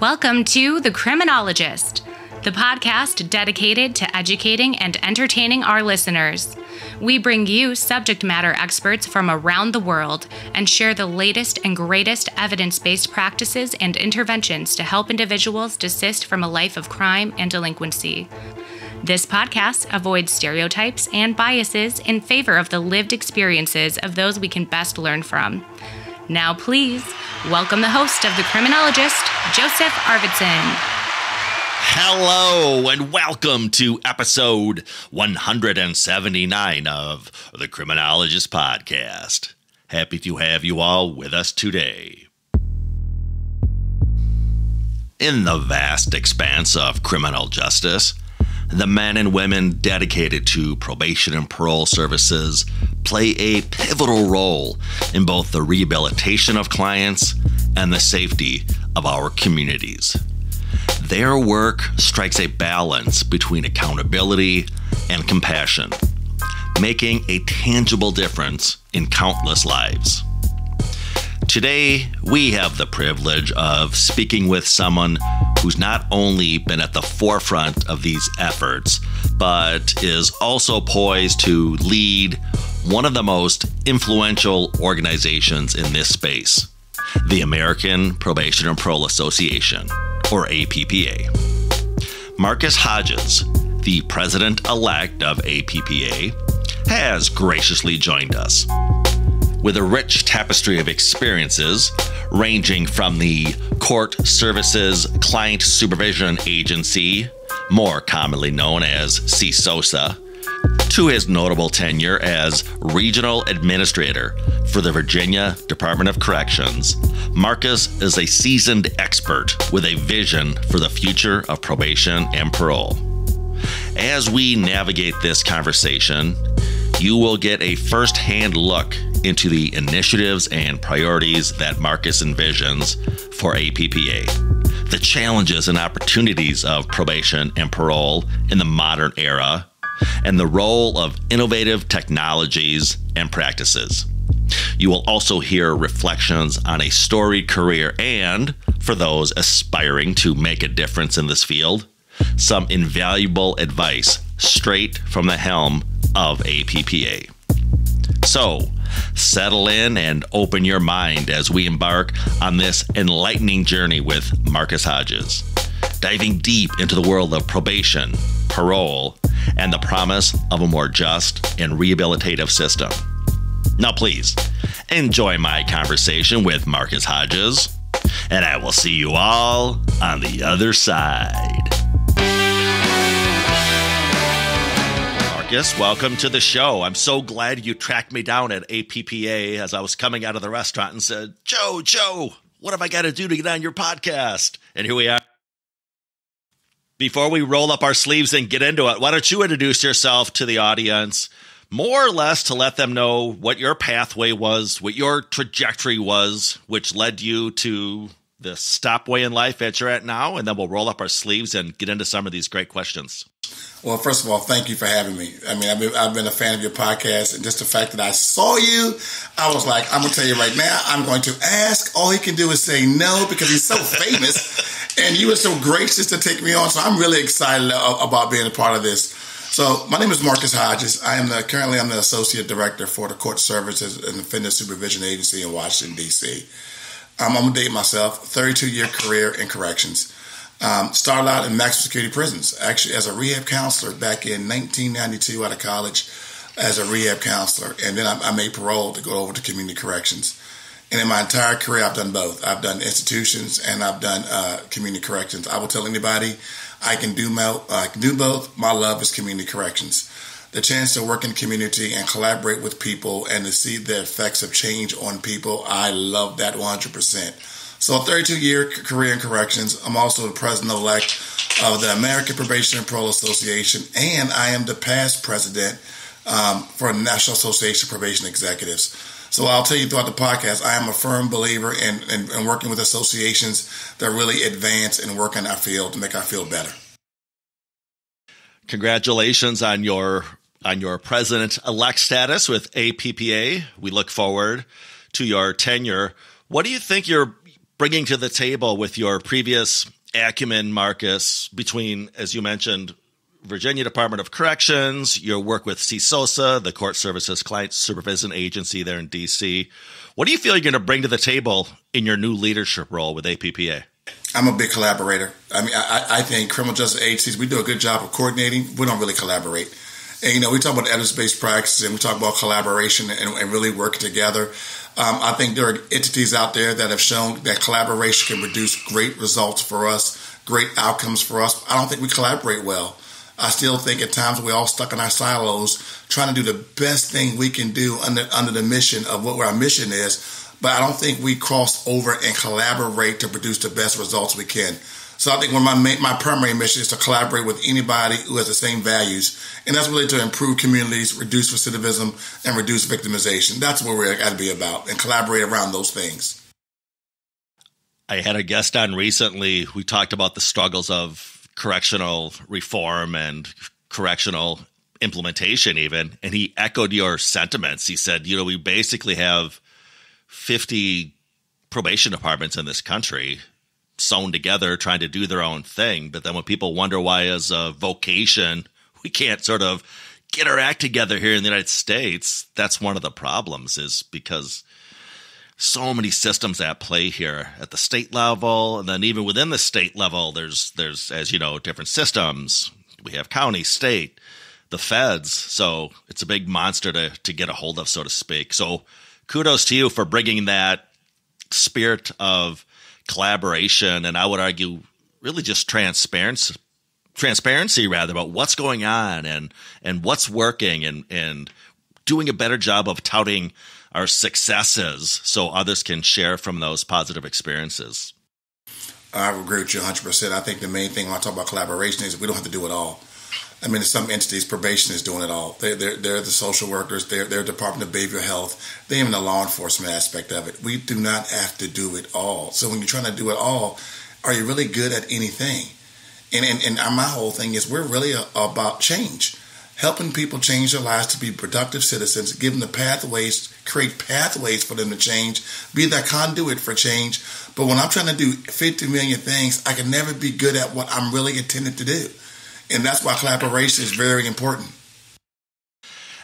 Welcome to The Criminologist, the podcast dedicated to educating and entertaining our listeners. We bring you subject matter experts from around the world and share the latest and greatest evidence based practices and interventions to help individuals desist from a life of crime and delinquency. This podcast avoids stereotypes and biases in favor of the lived experiences of those we can best learn from. Now, please welcome the host of The Criminologist, Joseph Arvidson. Hello and welcome to episode 179 of the Criminologist Podcast. Happy to have you all with us today. In the vast expanse of criminal justice, the men and women dedicated to probation and parole services play a pivotal role in both the rehabilitation of clients and the safety of our communities. Their work strikes a balance between accountability and compassion, making a tangible difference in countless lives. Today, we have the privilege of speaking with someone who's not only been at the forefront of these efforts, but is also poised to lead one of the most influential organizations in this space the American Probation and Parole Association, or APPA. Marcus Hodges, the president elect of APPA, has graciously joined us with a rich tapestry of experiences ranging from the Court Services Client Supervision Agency, more commonly known as CSOSA, to his notable tenure as Regional Administrator for the Virginia Department of Corrections. Marcus is a seasoned expert with a vision for the future of probation and parole. As we navigate this conversation, you will get a first hand look into the initiatives and priorities that Marcus envisions for APPA, the challenges and opportunities of probation and parole in the modern era, and the role of innovative technologies and practices. You will also hear reflections on a storied career and, for those aspiring to make a difference in this field, some invaluable advice straight from the helm of APPA. So, settle in and open your mind as we embark on this enlightening journey with Marcus Hodges, diving deep into the world of probation, parole, and the promise of a more just and rehabilitative system. Now, please enjoy my conversation with Marcus Hodges, and I will see you all on the other side. Marcus, welcome to the show. I'm so glad you tracked me down at APPA as I was coming out of the restaurant and said, Joe, Joe, what have I got to do to get on your podcast? And here we are. Before we roll up our sleeves and get into it, why don't you introduce yourself to the audience, more or less to let them know what your pathway was, what your trajectory was, which led you to the stopway in life that you're at now, and then we'll roll up our sleeves and get into some of these great questions. Well, first of all, thank you for having me. I mean, I've been, I've been a fan of your podcast, and just the fact that I saw you, I was like, I'm going to tell you right now, I'm going to ask. All he can do is say no because he's so famous, and you were so gracious to take me on. So I'm really excited about being a part of this. So my name is Marcus Hodges. I am the, currently I'm the associate director for the Court Services and Offender Supervision Agency in Washington D.C. Um, I'm gonna date myself. 32 year career in corrections. Um, started out in maximum security prisons, actually as a rehab counselor back in 1992 out of college as a rehab counselor, and then I, I made parole to go over to community corrections. And in my entire career, I've done both. I've done institutions and I've done uh, community corrections. I will tell anybody I can do uh, I can do both. My love is community corrections the chance to work in community and collaborate with people and to see the effects of change on people, I love that 100%. So, 32 year career in corrections. I'm also the president elect of the American Probation and Parole Association, and I am the past president um, for National Association of Probation Executives. So I'll tell you throughout the podcast, I am a firm believer in, in, in working with associations that really advance and work in our field to make our field better congratulations on your on your president elect status with APPA. We look forward to your tenure. What do you think your bringing to the table with your previous acumen, Marcus, between, as you mentioned, Virginia Department of Corrections, your work with CSOSA, the Court Services Client Supervision Agency there in DC. What do you feel you're going to bring to the table in your new leadership role with APPA? I'm a big collaborator. I mean, I, I think criminal justice agencies, we do a good job of coordinating. We don't really collaborate. And, you know, we talk about evidence based practices and we talk about collaboration and, and really working together. Um, I think there are entities out there that have shown that collaboration can produce great results for us, great outcomes for us. I don't think we collaborate well. I still think at times we're all stuck in our silos trying to do the best thing we can do under, under the mission of what our mission is. But I don't think we cross over and collaborate to produce the best results we can. So I think one of my my primary mission is to collaborate with anybody who has the same values, and that's really to improve communities, reduce recidivism, and reduce victimization. That's what we're got to be about, and collaborate around those things. I had a guest on recently. We talked about the struggles of correctional reform and correctional implementation, even, and he echoed your sentiments. He said, "You know, we basically have fifty probation departments in this country." Sewn together trying to do their own thing. But then when people wonder why, as a vocation, we can't sort of get our act together here in the United States, that's one of the problems, is because so many systems at play here at the state level, and then even within the state level, there's there's as you know different systems. We have county, state, the feds. So it's a big monster to to get a hold of, so to speak. So kudos to you for bringing that spirit of collaboration and I would argue really just transparency transparency rather about what's going on and and what's working and and doing a better job of touting our successes so others can share from those positive experiences. I agree with you 100%. I think the main thing when I talk about collaboration is we don't have to do it all. I mean, some entities, probation is doing it all. They're, they're, they're the social workers, they're, they're Department of Behavioral Health, they're even the law enforcement aspect of it. We do not have to do it all. So when you're trying to do it all, are you really good at anything? And, and, and my whole thing is we're really a, about change, helping people change their lives to be productive citizens, giving the pathways, create pathways for them to change, be that conduit for change. But when I'm trying to do 50 million things, I can never be good at what I'm really intended to do. And that's why collaboration is very important.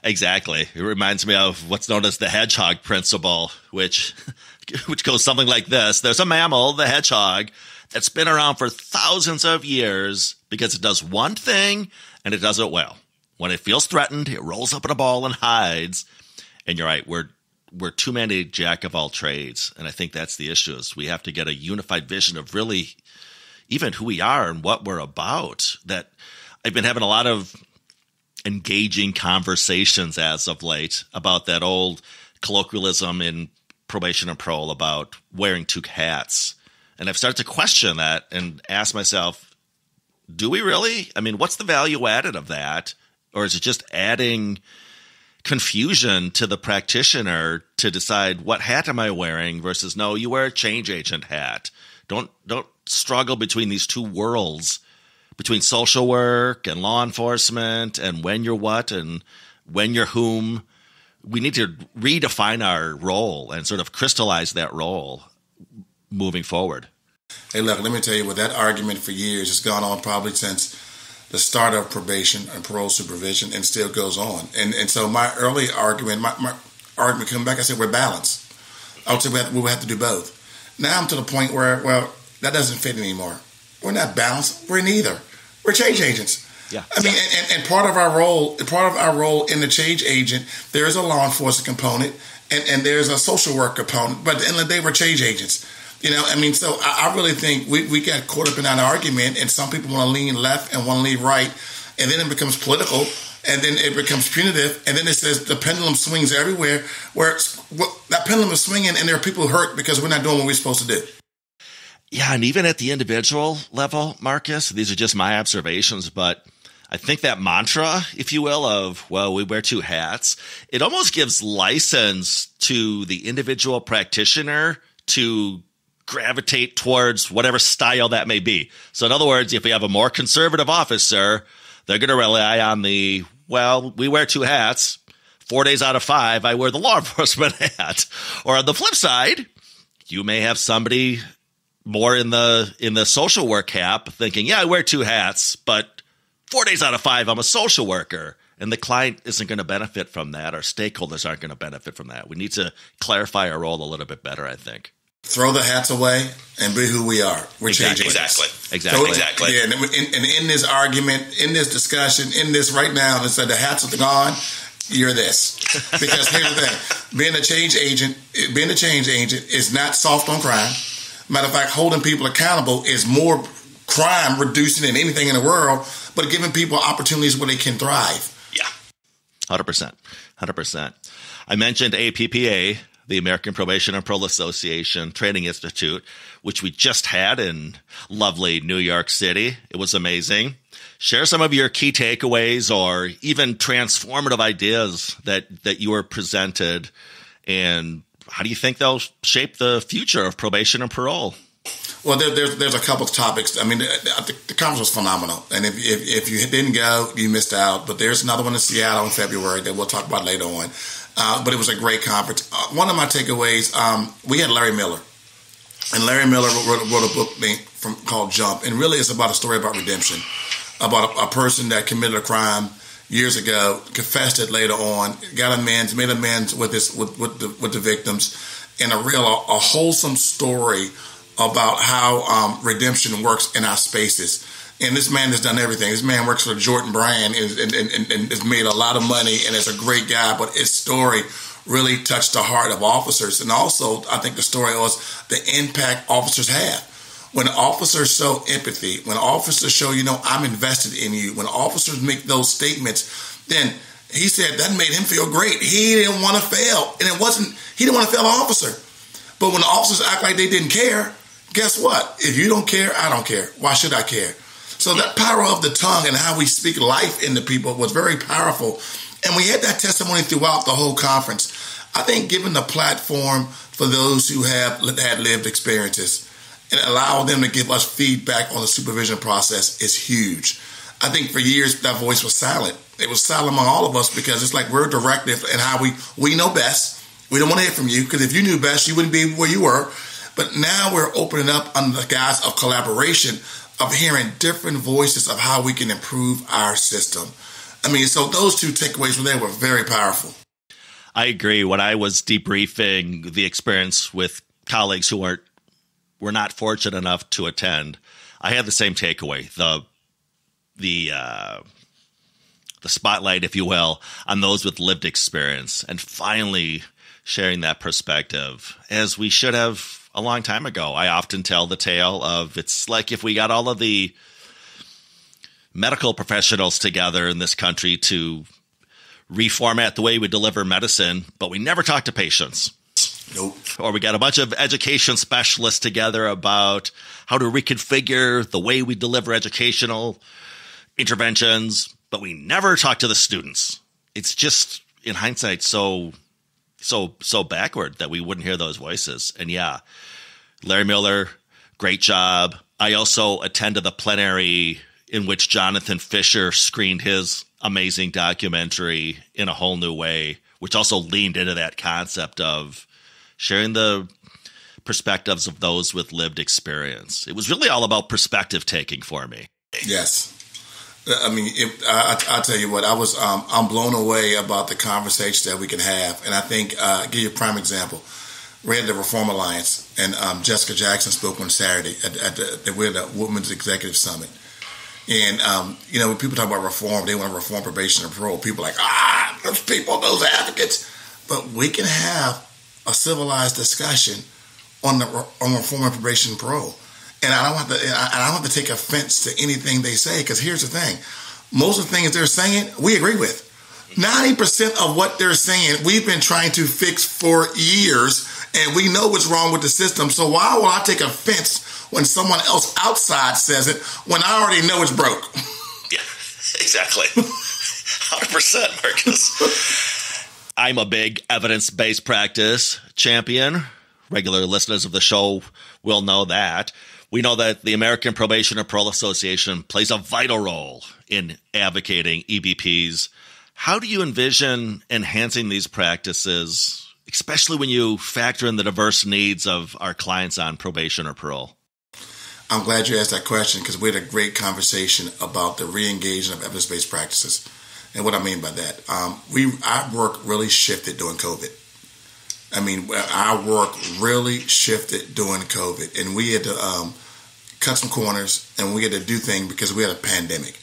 Exactly. It reminds me of what's known as the hedgehog principle, which which goes something like this. There's a mammal, the hedgehog, that's been around for thousands of years because it does one thing and it does it well. When it feels threatened, it rolls up in a ball and hides. And you're right, we're we're too many jack of all trades. And I think that's the issue is we have to get a unified vision of really even who we are and what we're about that I've been having a lot of engaging conversations as of late about that old colloquialism in probation and parole about wearing two hats. And I've started to question that and ask myself, do we really? I mean, what's the value added of that? Or is it just adding confusion to the practitioner to decide what hat am I wearing versus no, you wear a change agent hat. Don't don't struggle between these two worlds between social work and law enforcement and when you're what and when you're whom. We need to redefine our role and sort of crystallize that role moving forward. Hey, look, let me tell you what that argument for years has gone on probably since the start of probation and parole supervision and still goes on. And and so my early argument, my, my argument coming back, I said we're balanced. I would say we we have to do both. Now I'm to the point where, well, that doesn't fit anymore. We're not balanced. We're neither. We're change agents. Yeah. I mean, and, and part of our role, part of our role in the change agent, there is a law enforcement component and, and there's a social work component. But at the end of the day, we're change agents. You know, I mean, so I, I really think we, we got caught up in that argument, and some people want to lean left and want to lean right, and then it becomes political, and then it becomes punitive, and then it says the pendulum swings everywhere. Where well, that pendulum is swinging, and there are people hurt because we're not doing what we're supposed to do. Yeah, and even at the individual level, Marcus, these are just my observations, but I think that mantra, if you will, of, well, we wear two hats, it almost gives license to the individual practitioner to gravitate towards whatever style that may be. So, in other words, if we have a more conservative officer, they're going to rely on the, well, we wear two hats. Four days out of five, I wear the law enforcement hat. Or on the flip side, you may have somebody more in the in the social work cap, thinking, yeah, I wear two hats, but four days out of five, I'm a social worker. And the client isn't going to benefit from that. Our stakeholders aren't going to benefit from that. We need to clarify our role a little bit better, I think. Throw the hats away and be who we are. We're exactly. changing. Exactly. Exactly. So, exactly. Yeah, and in, and in this argument, in this discussion, in this right now, instead said the hats are gone, you're this. Because here's the thing: being a change agent, being a change agent is not soft on crime. Matter of fact, holding people accountable is more crime reducing than anything in the world, but giving people opportunities where they can thrive. Yeah, hundred percent, hundred percent. I mentioned APPA, the American Probation and Parole Association Training Institute, which we just had in lovely New York City. It was amazing. Share some of your key takeaways or even transformative ideas that that you were presented and how do you think they'll shape the future of probation and parole? Well, there, there's there's a couple of topics. I mean, uh, the, the, conference was phenomenal, and if, if, if you didn't go, you missed out. But there's another one in Seattle in February that we'll talk about later on. Uh, but it was a great conference. Uh, one of my takeaways, um, we had Larry Miller, and Larry Miller wrote, wrote a book from, called Jump, and really it's about a story about redemption, about a, a person that committed a crime years ago, confessed it later on, got amends, made amends with his with, with the with the victims, and a real a, a wholesome story about how um, redemption works in our spaces. And this man has done everything. This man works for Jordan brand and, and, and, and has made a lot of money and is a great guy. But his story really touched the heart of officers. And also, I think the story was the impact officers have when officers show empathy, when officers show, you know, I'm invested in you, when officers make those statements, then he said that made him feel great. He didn't want to fail. And it wasn't, he didn't want to fail an officer. But when the officers act like they didn't care, guess what? If you don't care, I don't care. Why should I care? So that power of the tongue and how we speak life into people was very powerful. And we had that testimony throughout the whole conference. I think given the platform for those who have had lived experiences, and allow them to give us feedback on the supervision process is huge. I think for years that voice was silent. It was silent among all of us because it's like we're directive and how we we know best. We don't want to hear from you because if you knew best, you wouldn't be where you were. But now we're opening up under the guise of collaboration, of hearing different voices of how we can improve our system. I mean, so those two takeaways from there were very powerful. I agree. When I was debriefing the experience with colleagues who weren't were not fortunate enough to attend, I had the same takeaway. The the uh, the spotlight, if you will, on those with lived experience, and finally sharing that perspective, as we should have a long time ago. I often tell the tale of it's like if we got all of the medical professionals together in this country to reformat the way we deliver medicine, but we never talk to patients. Nope. Or we got a bunch of education specialists together about how to reconfigure the way we deliver educational interventions, but we never talk to the students. It's just in hindsight so so so backward that we wouldn't hear those voices. And yeah, Larry Miller, great job. I also attended the plenary in which Jonathan Fisher screened his amazing documentary in a whole new way, which also leaned into that concept of sharing the perspectives of those with lived experience. It was really all about perspective taking for me. Yes. I mean, it, I, I tell you what, I was um, I'm blown away about the conversation that we can have, and I think uh, give you a prime example. We had the Reform Alliance, and um, Jessica Jackson spoke on Saturday at, at the, we're the Women's Executive Summit. And um, you know, when people talk about reform, they want to reform probation and parole. People are like, ah, those people, those advocates. But we can have a civilized discussion on the on reform and probation and parole. And I don't have to I don't have to take offense to anything they say because here's the thing: most of the things they're saying, we agree with. Ninety percent of what they're saying, we've been trying to fix for years, and we know what's wrong with the system. So why will I take offense when someone else outside says it when I already know it's broke? Yeah, exactly. Hundred percent, Marcus. I'm a big evidence based practice champion. Regular listeners of the show will know that. We know that the American Probation and Parole Association plays a vital role in advocating EBPs. How do you envision enhancing these practices, especially when you factor in the diverse needs of our clients on probation or parole? I'm glad you asked that question because we had a great conversation about the re-engagement of evidence-based practices. And what I mean by that, um, we our work really shifted during COVID. I mean, our work really shifted during COVID, and we had to um, cut some corners and we had to do things because we had a pandemic.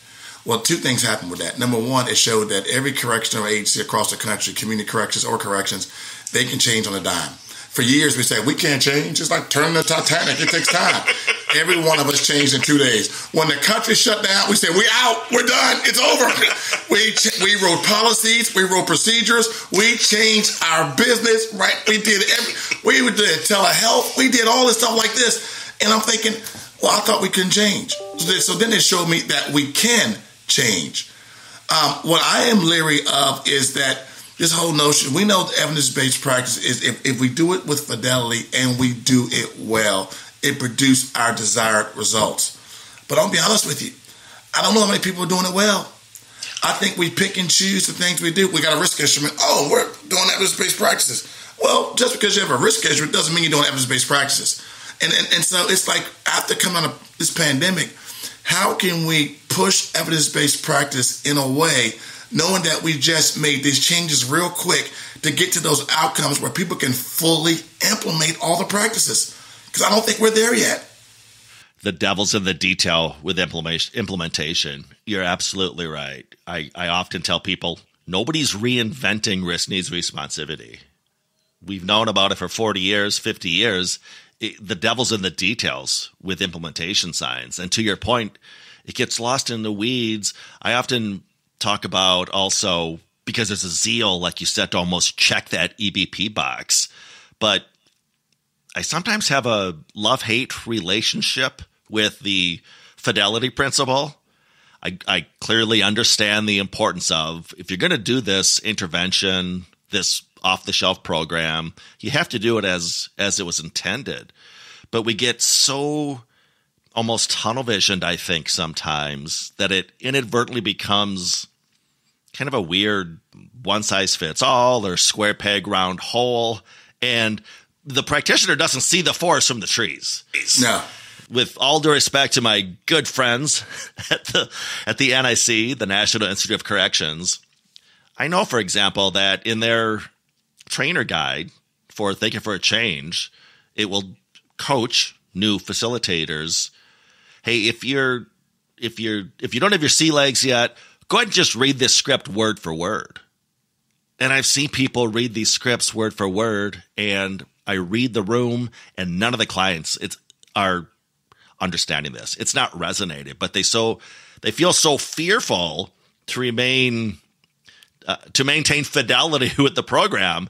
Well, two things happened with that. Number one, it showed that every correctional agency across the country, community corrections or corrections, they can change on a dime. For years, we said we can't change. It's like turning the Titanic. It takes time. Every one of us changed in two days. When the country shut down, we said, "We out. We're done. It's over." We we wrote policies. We wrote procedures. We changed our business. Right? We did every. We did telehealth. We did all this stuff like this. And I'm thinking, well, I thought we couldn't change. So then it showed me that we can change. Um, what I am leery of is that this whole notion, we know evidence based practice is if, if we do it with fidelity and we do it well, it produces our desired results. But I'll be honest with you, I don't know how many people are doing it well. I think we pick and choose the things we do. We got a risk instrument. Oh, we're doing evidence based practices. Well, just because you have a risk instrument doesn't mean you're doing evidence based practices. And, and, and so it's like after coming out of this pandemic, how can we push evidence based practice in a way, knowing that we just made these changes real quick to get to those outcomes where people can fully implement all the practices? Because I don't think we're there yet. The devil's in the detail with implementation. You're absolutely right. I, I often tell people nobody's reinventing risk needs responsivity. We've known about it for 40 years, 50 years it, the devil's in the details with implementation science. And to your point, it gets lost in the weeds. I often talk about also because there's a zeal, like you said, to almost check that EBP box. But I sometimes have a love hate relationship with the fidelity principle. I, I clearly understand the importance of if you're going to do this intervention, this off the shelf program. You have to do it as as it was intended. But we get so almost tunnel visioned, I think, sometimes that it inadvertently becomes kind of a weird one size fits all or square peg round hole. And the practitioner doesn't see the forest from the trees. No. With all due respect to my good friends at the at the NIC, the National Institute of Corrections, I know, for example, that in their trainer guide for Thinking for a Change, it will coach new facilitators. Hey, if you're if you're if you don't have your sea legs yet, go ahead and just read this script word for word. And I've seen people read these scripts word for word, and I read the room, and none of the clients it's are understanding this. It's not resonated, but they so they feel so fearful to remain uh, to maintain fidelity with the program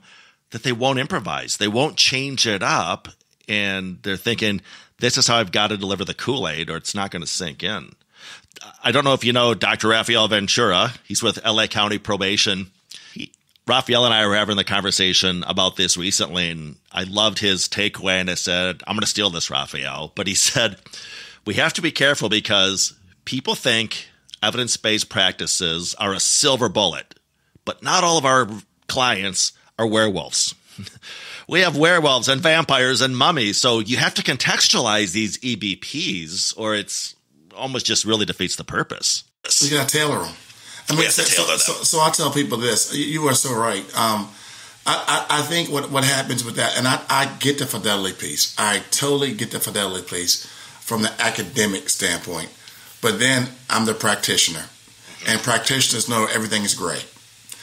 that they won't improvise. They won't change it up. And they're thinking, this is how I've got to deliver the Kool Aid, or it's not going to sink in. I don't know if you know Dr. Rafael Ventura. He's with LA County Probation. He, Rafael and I were having the conversation about this recently, and I loved his takeaway. And I said, I'm going to steal this, Rafael. But he said, we have to be careful because people think evidence based practices are a silver bullet but not all of our clients are werewolves. we have werewolves and vampires and mummies, so you have to contextualize these EBPs, or it's almost just really defeats the purpose. You got to tailor them. I mean, so, so, so, so, I tell people this: you are so right. Um, I, I, I, think what, what happens with that, and I, I get the fidelity piece. I totally get the fidelity piece from the academic standpoint. But then I'm the practitioner, and practitioners know everything is great.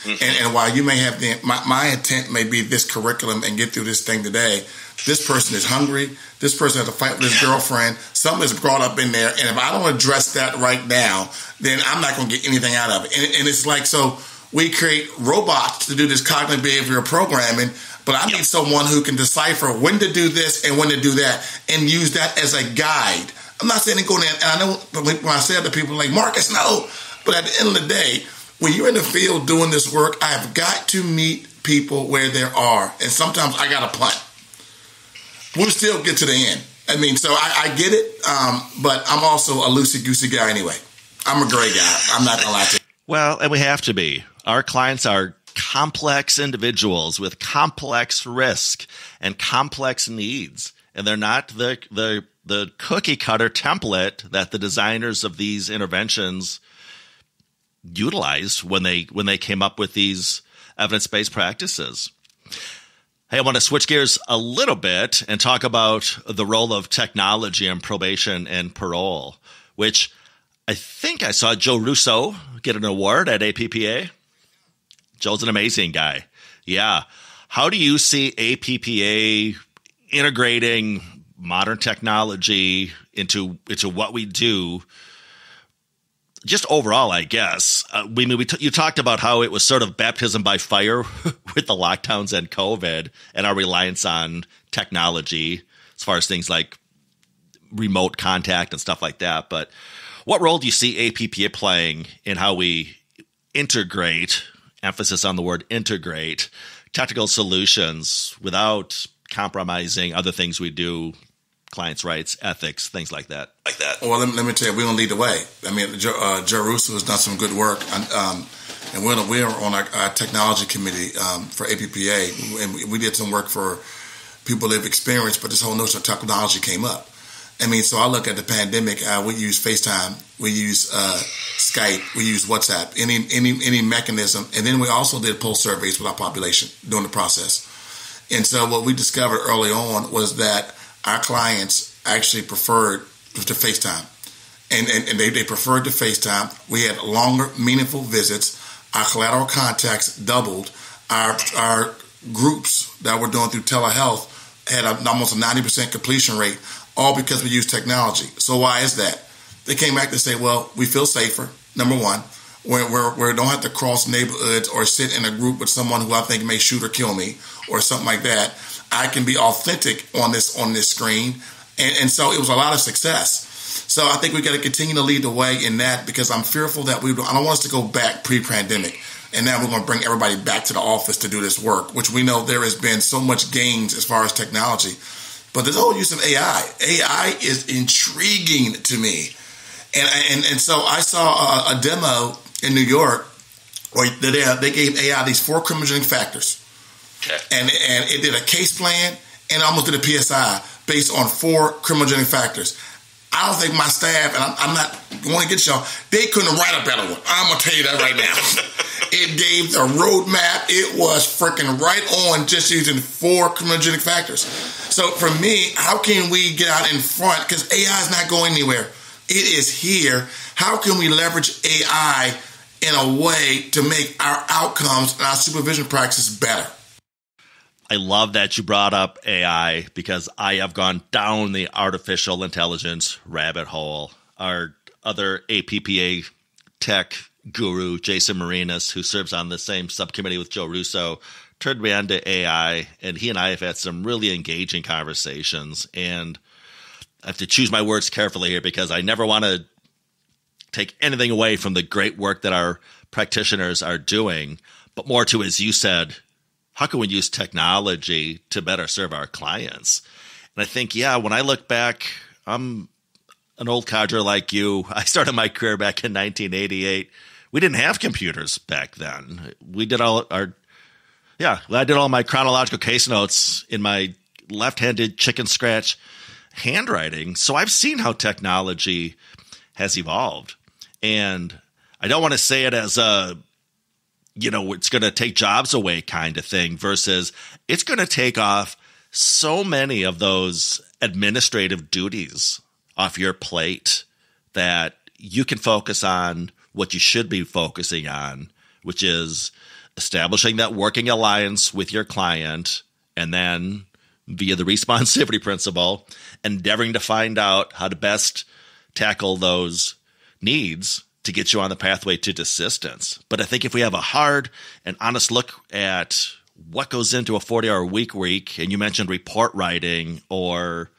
Mm-hmm. And, and, while you may have the my, my intent may be this curriculum and get through this thing today, this person is hungry. This person has to fight with his girlfriend. Something is brought up in there, and if I don't address that right now, then I'm not going to get anything out of it. And, and, it's like so we create robots to do this cognitive behavioral programming, but I need someone who can decipher when to do this and when to do that, and use that as a guide. I'm not saying go there, and I know when I say to people like Marcus, no, but at the end of the day when you're in the field doing this work, I've got to meet people where they are. And sometimes I got to punt. We'll still get to the end. I mean, so I, I get it, um, but I'm also a loosey goosey guy anyway. I'm a gray guy. I'm not gonna lie to you. Well, and we have to be. Our clients are complex individuals with complex risk and complex needs, and they're not the the the cookie cutter template that the designers of these interventions utilized when they when they came up with these evidence-based practices. Hey, I want to switch gears a little bit and talk about the role of technology in probation and parole, which I think I saw Joe Russo get an award at APPA. Joe's an amazing guy. Yeah. How do you see APPA integrating modern technology into into what we do just overall, I guess. Uh, we, we t- you talked about how it was sort of baptism by fire with the lockdowns and COVID and our reliance on technology as far as things like remote contact and stuff like that. But what role do you see APPA playing in how we integrate, emphasis on the word integrate, technical solutions without compromising other things we do clients' rights, ethics, things like that. Like that. Well, let me, let me tell you, we're gonna lead the way. I mean, Joe, uh, Joe Russo has done some good work, and, um, and we're we're on our, our technology committee um, for APPA, and we, we did some work for people that have experienced, but this whole notion of technology came up. I mean, so I look at the pandemic. Uh, we use FaceTime, we use uh, Skype, we use WhatsApp, any any any mechanism, and then we also did pulse surveys with our population during the process. And so what we discovered early on was that our clients actually preferred to FaceTime. And, and, and they, they preferred to FaceTime. We had longer, meaningful visits. Our collateral contacts doubled. Our, our groups that we're doing through telehealth had a, almost a 90% completion rate, all because we use technology. So why is that? They came back to say, well, we feel safer, number one. Where, where, where don't have to cross neighborhoods or sit in a group with someone who I think may shoot or kill me or something like that. I can be authentic on this on this screen, and, and so it was a lot of success. So I think we got to continue to lead the way in that because I'm fearful that we I don't want us to go back pre-pandemic, and now we're going to bring everybody back to the office to do this work, which we know there has been so much gains as far as technology. But there's whole use of AI. AI is intriguing to me, and and and so I saw a, a demo in New York where they they gave AI these four criminogenic factors Okay. And and it did a case plan and almost did a PSI based on four criminogenic factors. I don't think my staff, and I'm, I'm not going to get y'all, they couldn't write a better one. I'm going to tell you that right now. it gave the roadmap. It was freaking right on just using four criminogenic factors. So for me, how can we get out in front? Because AI is not going anywhere. It is here. How can we leverage AI in a way to make our outcomes and our supervision practices better? I love that you brought up AI because I have gone down the artificial intelligence rabbit hole. Our other APPA tech guru, Jason Marinas, who serves on the same subcommittee with Joe Russo, turned me on to AI, and he and I have had some really engaging conversations. And I have to choose my words carefully here because I never want to take anything away from the great work that our practitioners are doing, but more to, as you said, how can we use technology to better serve our clients? And I think, yeah, when I look back, I'm an old codger like you. I started my career back in 1988. We didn't have computers back then. We did all our, yeah, I did all my chronological case notes in my left handed chicken scratch handwriting. So I've seen how technology has evolved. And I don't want to say it as a you know, it's going to take jobs away kind of thing versus it's going to take off so many of those administrative duties off your plate that you can focus on what you should be focusing on, which is establishing that working alliance with your client and then via the responsivity principle, endeavoring to find out how to best tackle those needs to get you on the pathway to desistance. But I think if we have a hard and honest look at what goes into a 40 hour week week, and you mentioned report writing or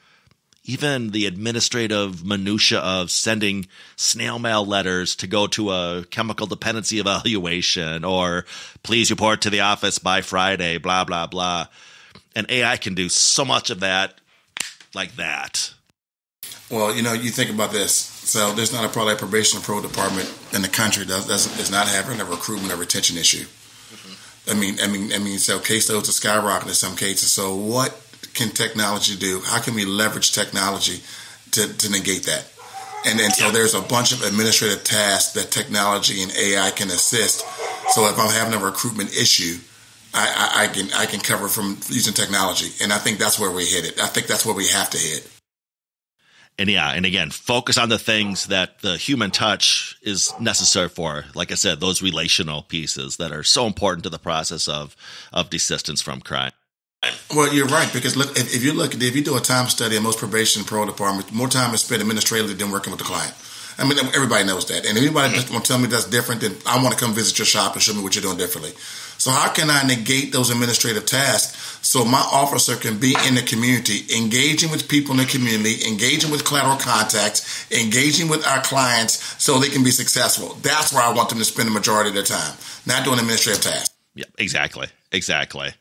even the administrative minutia of sending snail mail letters to go to a chemical dependency evaluation or please report to the office by Friday, blah, blah, blah. And AI can do so much of that like that. Well, you know, you think about this so there's not a probably a probation and parole department in the country that does, not having a recruitment or retention issue. Mm-hmm. I mean, I mean, I mean, so caseloads are skyrocketing in some cases. So what can technology do? How can we leverage technology to, to negate that. And then so there's a bunch of administrative tasks that technology and AI can assist. So if I'm having a recruitment issue, I, I, I can I can cover from using technology, and I think that's where we hit it. I think that's where we have to hit. And yeah, and again, focus on the things that the human touch is necessary for. Like I said, those relational pieces that are so important to the process of of desistance from crime. Well, you're right because look, if, if you look at if you do a time study in most probation parole departments, more time is spent administratively than working with the client. I mean, everybody knows that. And anybody mm-hmm. want to tell me that's different, then I want to come visit your shop and show me what you're doing differently. So how can I negate those administrative tasks so my officer can be in the community, engaging with people in the community, engaging with collateral contacts, engaging with our clients so they can be successful? That's where I want them to spend the majority of their time, not doing administrative tasks. Yeah, exactly. Exactly.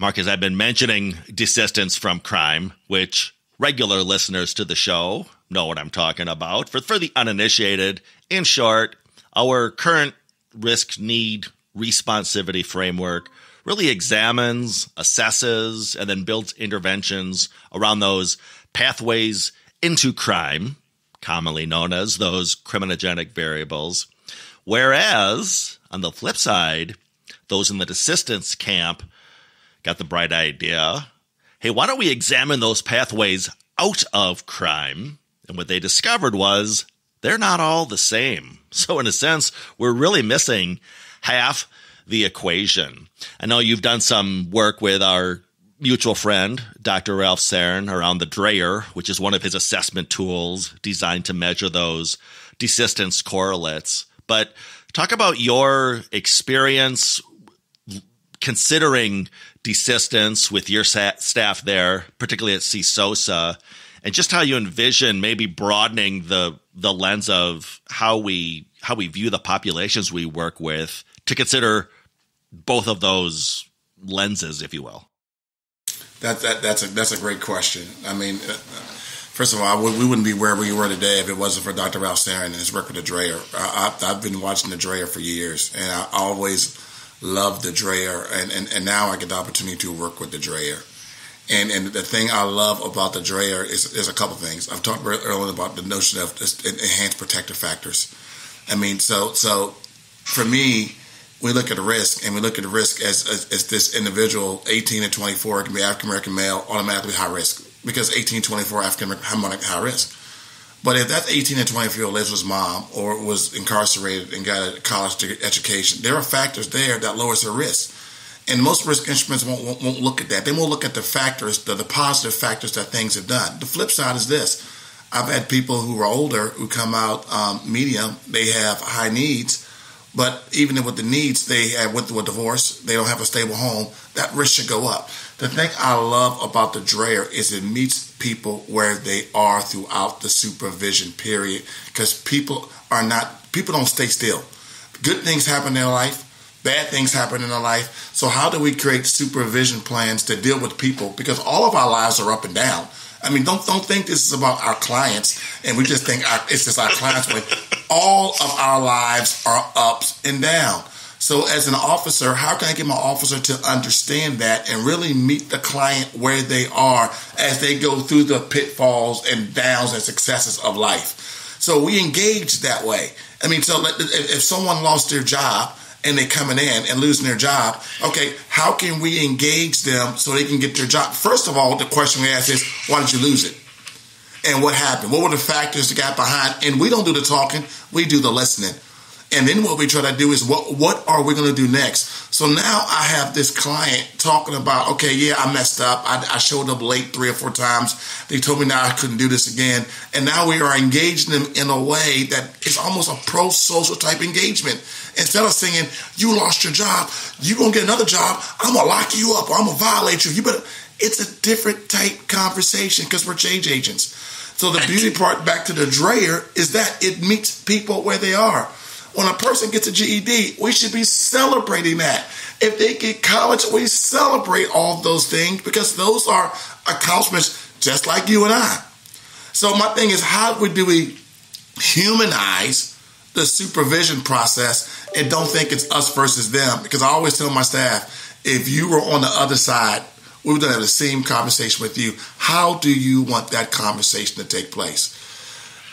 Marcus, I've been mentioning desistance from crime, which regular listeners to the show know what I'm talking about. For, for the uninitiated, in short, our current risk need responsivity framework really examines, assesses, and then builds interventions around those pathways into crime, commonly known as those criminogenic variables. Whereas, on the flip side, those in the desistance camp got the bright idea hey, why don't we examine those pathways out of crime? And what they discovered was they're not all the same. So, in a sense, we're really missing half the equation. I know you've done some work with our mutual friend, Dr. Ralph Serin, around the DRAOR, which is one of his assessment tools designed to measure those desistance correlates. But talk about your experience considering desistance with your staff there, particularly at CSOSA, and just how you envision maybe broadening the the lens of how we how we view the populations we work with to consider both of those lenses, if you will. That, that that's a that's a great question. I mean, uh, first of all, we, we, wouldn't be where we were today if it wasn't for Dr. Ralph Serin and his work with the DRAOR. I, have been watching the DRAOR for years, and I always loved the DRAOR, and, and, and now I get the opportunity to work with the DRAOR. And and the thing I love about the DRAOR is there's a couple things. I've talked earlier about the notion of enhanced protective factors. I mean, so so for me, we look at risk, and we look at risk as, as, as this individual, 18 to 24, can be African American male, automatically high risk because 18 24 African American high risk. But if that 18 and 24 year old lives with mom or was incarcerated and got a college education, there are factors there that lowers their risk. And most risk instruments won't, won't, won't look at that. They won't look at the factors, the, the positive factors that things have done. The flip side is this. I've had people who are older who come out um, medium, they have high needs, but even with the needs, they have went through a divorce, they don't have a stable home, that risk should go up. The thing I love about the DRAOR is it meets people where they are throughout the supervision period because people are not, people don't stay still. Good things happen in their life, bad things happen in our life. So, how do we create supervision plans to deal with people? Because all of our lives are up and down. I mean, don't don't think this is about our clients, and we just think our, it's just our clients. But all of our lives are ups and down. So, as an officer, how can I get my officer to understand that and really meet the client where they are as they go through the pitfalls and downs and successes of life? So, we engage that way. I mean, so if someone lost their job and they're coming in and losing their job, okay, how can we engage them so they can get their job? First of all, the question we ask is, why did you lose it? And what happened? What were the factors that got behind? And we don't do the talking, we do the listening. And then what we try to do is what what are we going to do next? So now I have this client talking about, okay, yeah, I messed up. I, I, showed up late three or four times. They told me now I couldn't do this again. And now we are engaging them in a way that is almost a pro-social type engagement. Instead of saying, you lost your job, you're going to get another job. I'm going to lock you up or I'm going to violate you. You better, it's a different type conversation because we're change agents. So the beauty part back to the DRAOR is that it meets people where they are when a person gets a GED, we should be celebrating that. If they get college, we celebrate all those things because those are accomplishments just like you and I. So my thing is, how do we humanize the supervision process and don't think it's us versus them? Because I always tell my staff, if you were on the other side, we would have the same conversation with you. How do you want that conversation to take place?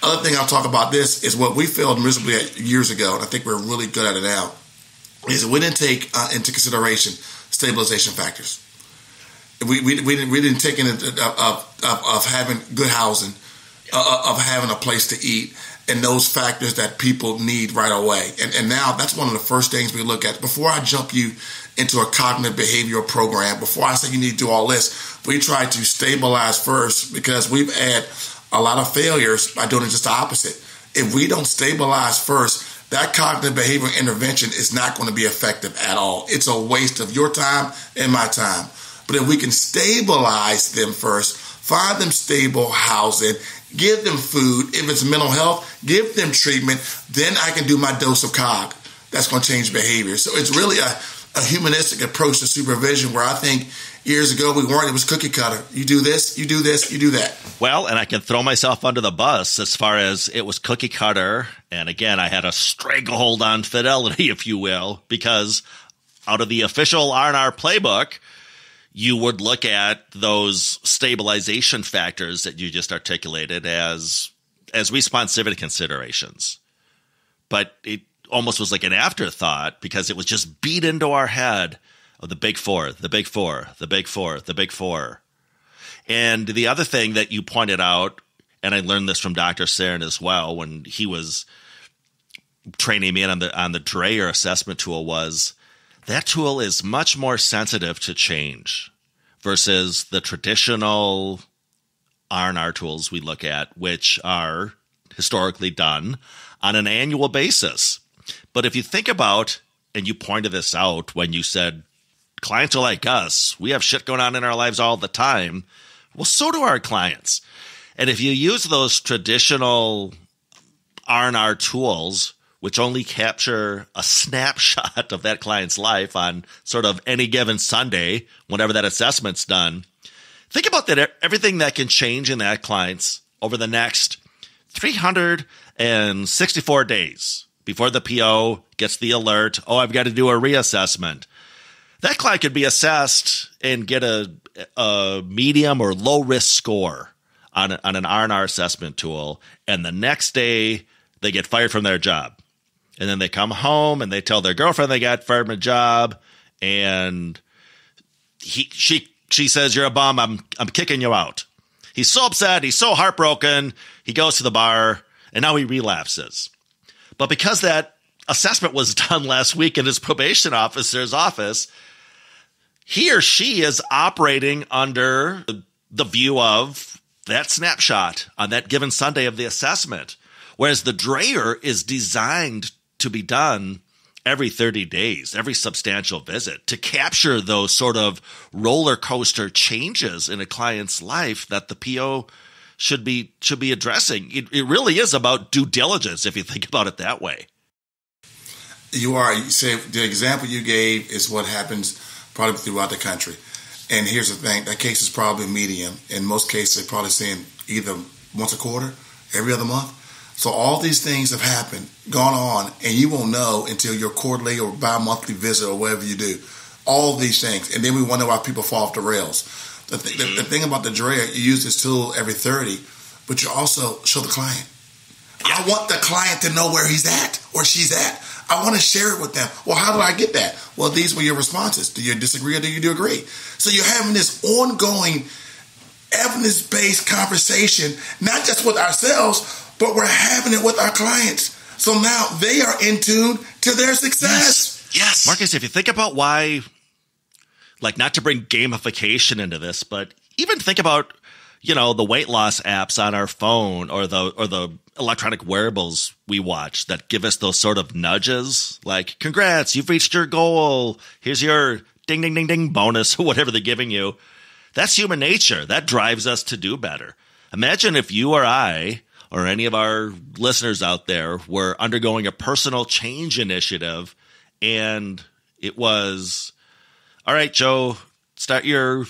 Other thing I'll talk about this is what we failed miserably at years ago, and I think we're really good at it now, is we didn't take uh, into consideration stabilization factors. We, we, we, didn't, we didn't take into of, of, of having good housing, uh, of having a place to eat, and those factors that people need right away. And, and now that's one of the first things we look at. Before I jump you into a cognitive behavioral program, before I say you need to do all this, we try to stabilize first because we've had a lot of failures by doing just the opposite. If we don't stabilize first, that cognitive behavioral intervention is not going to be effective at all. It's a waste of your time and my time. But if we can stabilize them first, find them stable housing, give them food. If it's mental health, give them treatment. Then I can do my dose of cog. That's going to change behavior. So it's really a, a humanistic approach to supervision where I think years ago we weren't. It was cookie cutter. You do this, you do this, you do that. Well, and I can throw myself under the bus as far as it was cookie cutter. And again, I had a stranglehold on fidelity, if you will, because out of the official R&R playbook, you would look at those stabilization factors that you just articulated as as responsivity considerations. But it almost was like an afterthought because it was just beat into our head of the big four, the big four, the big four, the big four. And the other thing that you pointed out, and I learned this from Dr. Serin as well when he was training me on the on the DRAOR assessment tool was that tool is much more sensitive to change versus the traditional R&R tools we look at, which are historically done on an annual basis. But if you think about, and you pointed this out when you said clients are like us, we have shit going on in our lives all the time. Well, so do our clients. And if you use those traditional R&R tools, which only capture a snapshot of that client's life on sort of any given Sunday, whenever that assessment's done. Think about that everything that can change in that client's over the next 364 days before the PO gets the alert, oh, I've got to do a reassessment. That client could be assessed and get a, a medium or low risk score on, a, on an R&R assessment tool. And the next day they get fired from their job. And then they come home and they tell their girlfriend they got fired from a job. And he she she says you're a bum. I'm i'm kicking you out. He's so upset. He's so heartbroken. He goes to the bar and now he relapses. But because that assessment was done last week in his probation officer's office he or she is operating under the view of that snapshot on that given sunday of the assessment Whereas the DRAOR is designed to be done every 30 days, every substantial visit to capture those sort of roller coaster changes in a client's life that the PO should be should be addressing. It, it really is about due diligence if you think about it that way. You are. You say the example you gave is what happens probably throughout the country. And here's the thing: that case is probably medium. In most cases, they're probably seeing either once a quarter, every other month. So all these things have happened, gone on, and you won't know until your quarterly or bi-monthly visit or whatever you do. All these things, and then we wonder why people fall off the rails. The, th- the, the mm-hmm. thing about the DRAOR, you use this tool every 30, but you also show the client. I want the client to know where he's at or she's at. I want to share it with them. Well, how do I get that? Well, these were your responses. Do you disagree or do you agree? So you're having this ongoing evidence based conversation, not just with ourselves, but we're having it with our clients. So now they are in tune to their success. Yes. yes. Marcus, if you think about why, like, not to bring gamification into this, but even think about, you know, the weight loss apps on our phone or the, or the electronic wearables we watch that give us those sort of nudges like, congrats, you've reached your goal. Here's your ding, ding, ding, ding bonus or whatever they're giving you. That's human nature. That drives us to do better. Imagine if you or I or any of our listeners out there were undergoing a personal change initiative and it was all right joe start your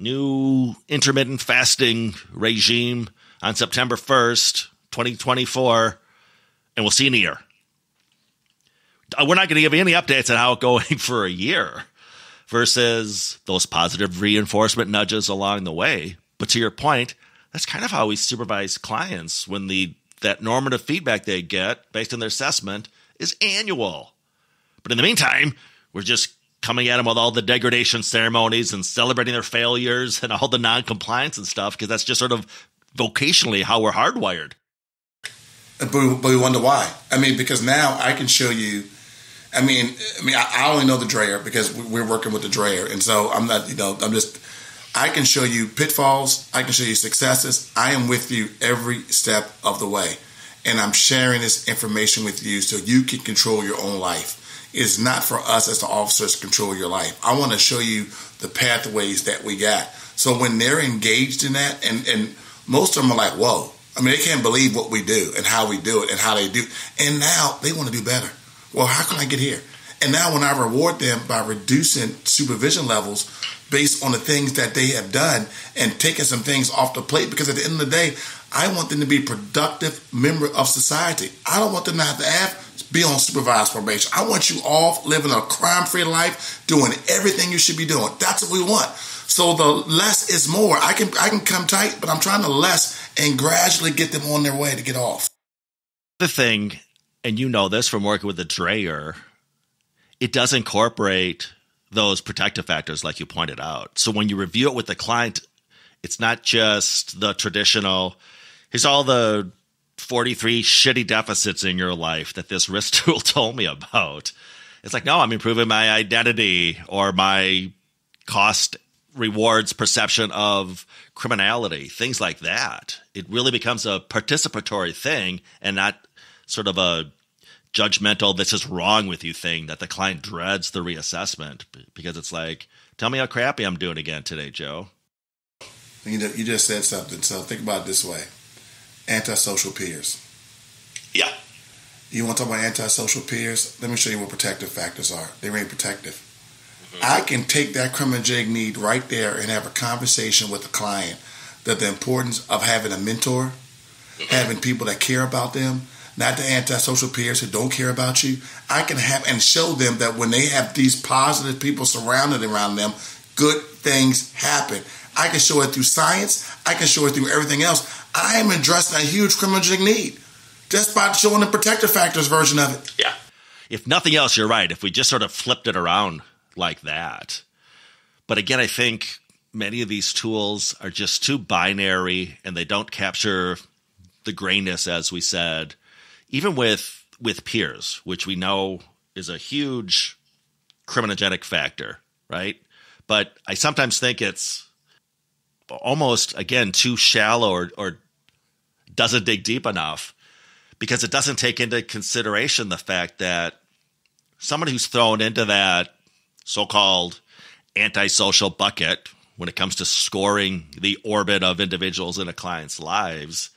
new intermittent fasting regime on september 1st 2024 and we'll see you in a year uh, we're not going to give any updates on how it's going for a year versus those positive reinforcement nudges along the way. But to your point, that's kind of how we supervise clients when the that normative feedback they get based on their assessment is annual. But in the meantime, we're just coming at them with all the degradation ceremonies and celebrating their failures and all the non-compliance and stuff because that's just sort of vocationally how we're hardwired. But we, but we wonder why. I mean, because now I can show you. I mean, I mean, I, I only know the DRAOR because we're working with the DRAOR, and so I'm not. You know, I'm just. I can show you pitfalls. I can show you successes. I am with you every step of the way, and I'm sharing this information with you so you can control your own life. It's not for us as the officers to control your life. I want to show you the pathways that we got. So when they're engaged in that, and and most of them are like, "Whoa." I mean, they can't believe what we do and how we do it and how they do. And now they want to do better. Well, how can I get here? And now when I reward them by reducing supervision levels based on the things that they have done and taking some things off the plate, because at the end of the day, I want them to be productive member of society. I don't want them to have to have, be on supervised probation. I want you off living a crime-free life, doing everything you should be doing. That's what we want. So the less is more. I can I can come tight, but I'm trying to less and gradually get them on their way to get off. The thing, and you know this from working with the DRAOR, it does incorporate those protective factors like you pointed out. So when you review it with the client, it's not just the traditional, here's all the 43 shitty deficits in your life that this risk tool told me about. It's like, no, I'm improving my identity or my cost rewards perception of criminality, things like that. It really becomes a participatory thing and not sort of a judgmental, this is wrong with you thing that the client dreads the reassessment because it's like, tell me how crappy I'm doing again today, Joe. You just said something. So think about it this way antisocial peers. Yeah. You want to talk about antisocial peers? Let me show you what protective factors are. They ain't protective. Mm-hmm. I can take that criminogenic need right there and have a conversation with the client that the importance of having a mentor, mm-hmm. having people that care about them, not the antisocial peers who don't care about you. I can have and show them that when they have these positive people surrounded around them, good things happen. I can show it through science. I can show it through everything else. I am addressing a huge criminogenic need just by showing the protective factors version of it. Yeah. If nothing else, you're right. If we just sort of flipped it around like that. But again, I think many of these tools are just too binary and they don't capture the grayness, as we said, even with with peers, which we know is a huge criminogenic factor, right? But I sometimes think it's almost again too shallow or, or doesn't dig deep enough because it doesn't take into consideration the fact that somebody who's thrown into that so-called antisocial bucket when it comes to scoring the orbit of individuals in a client's lives,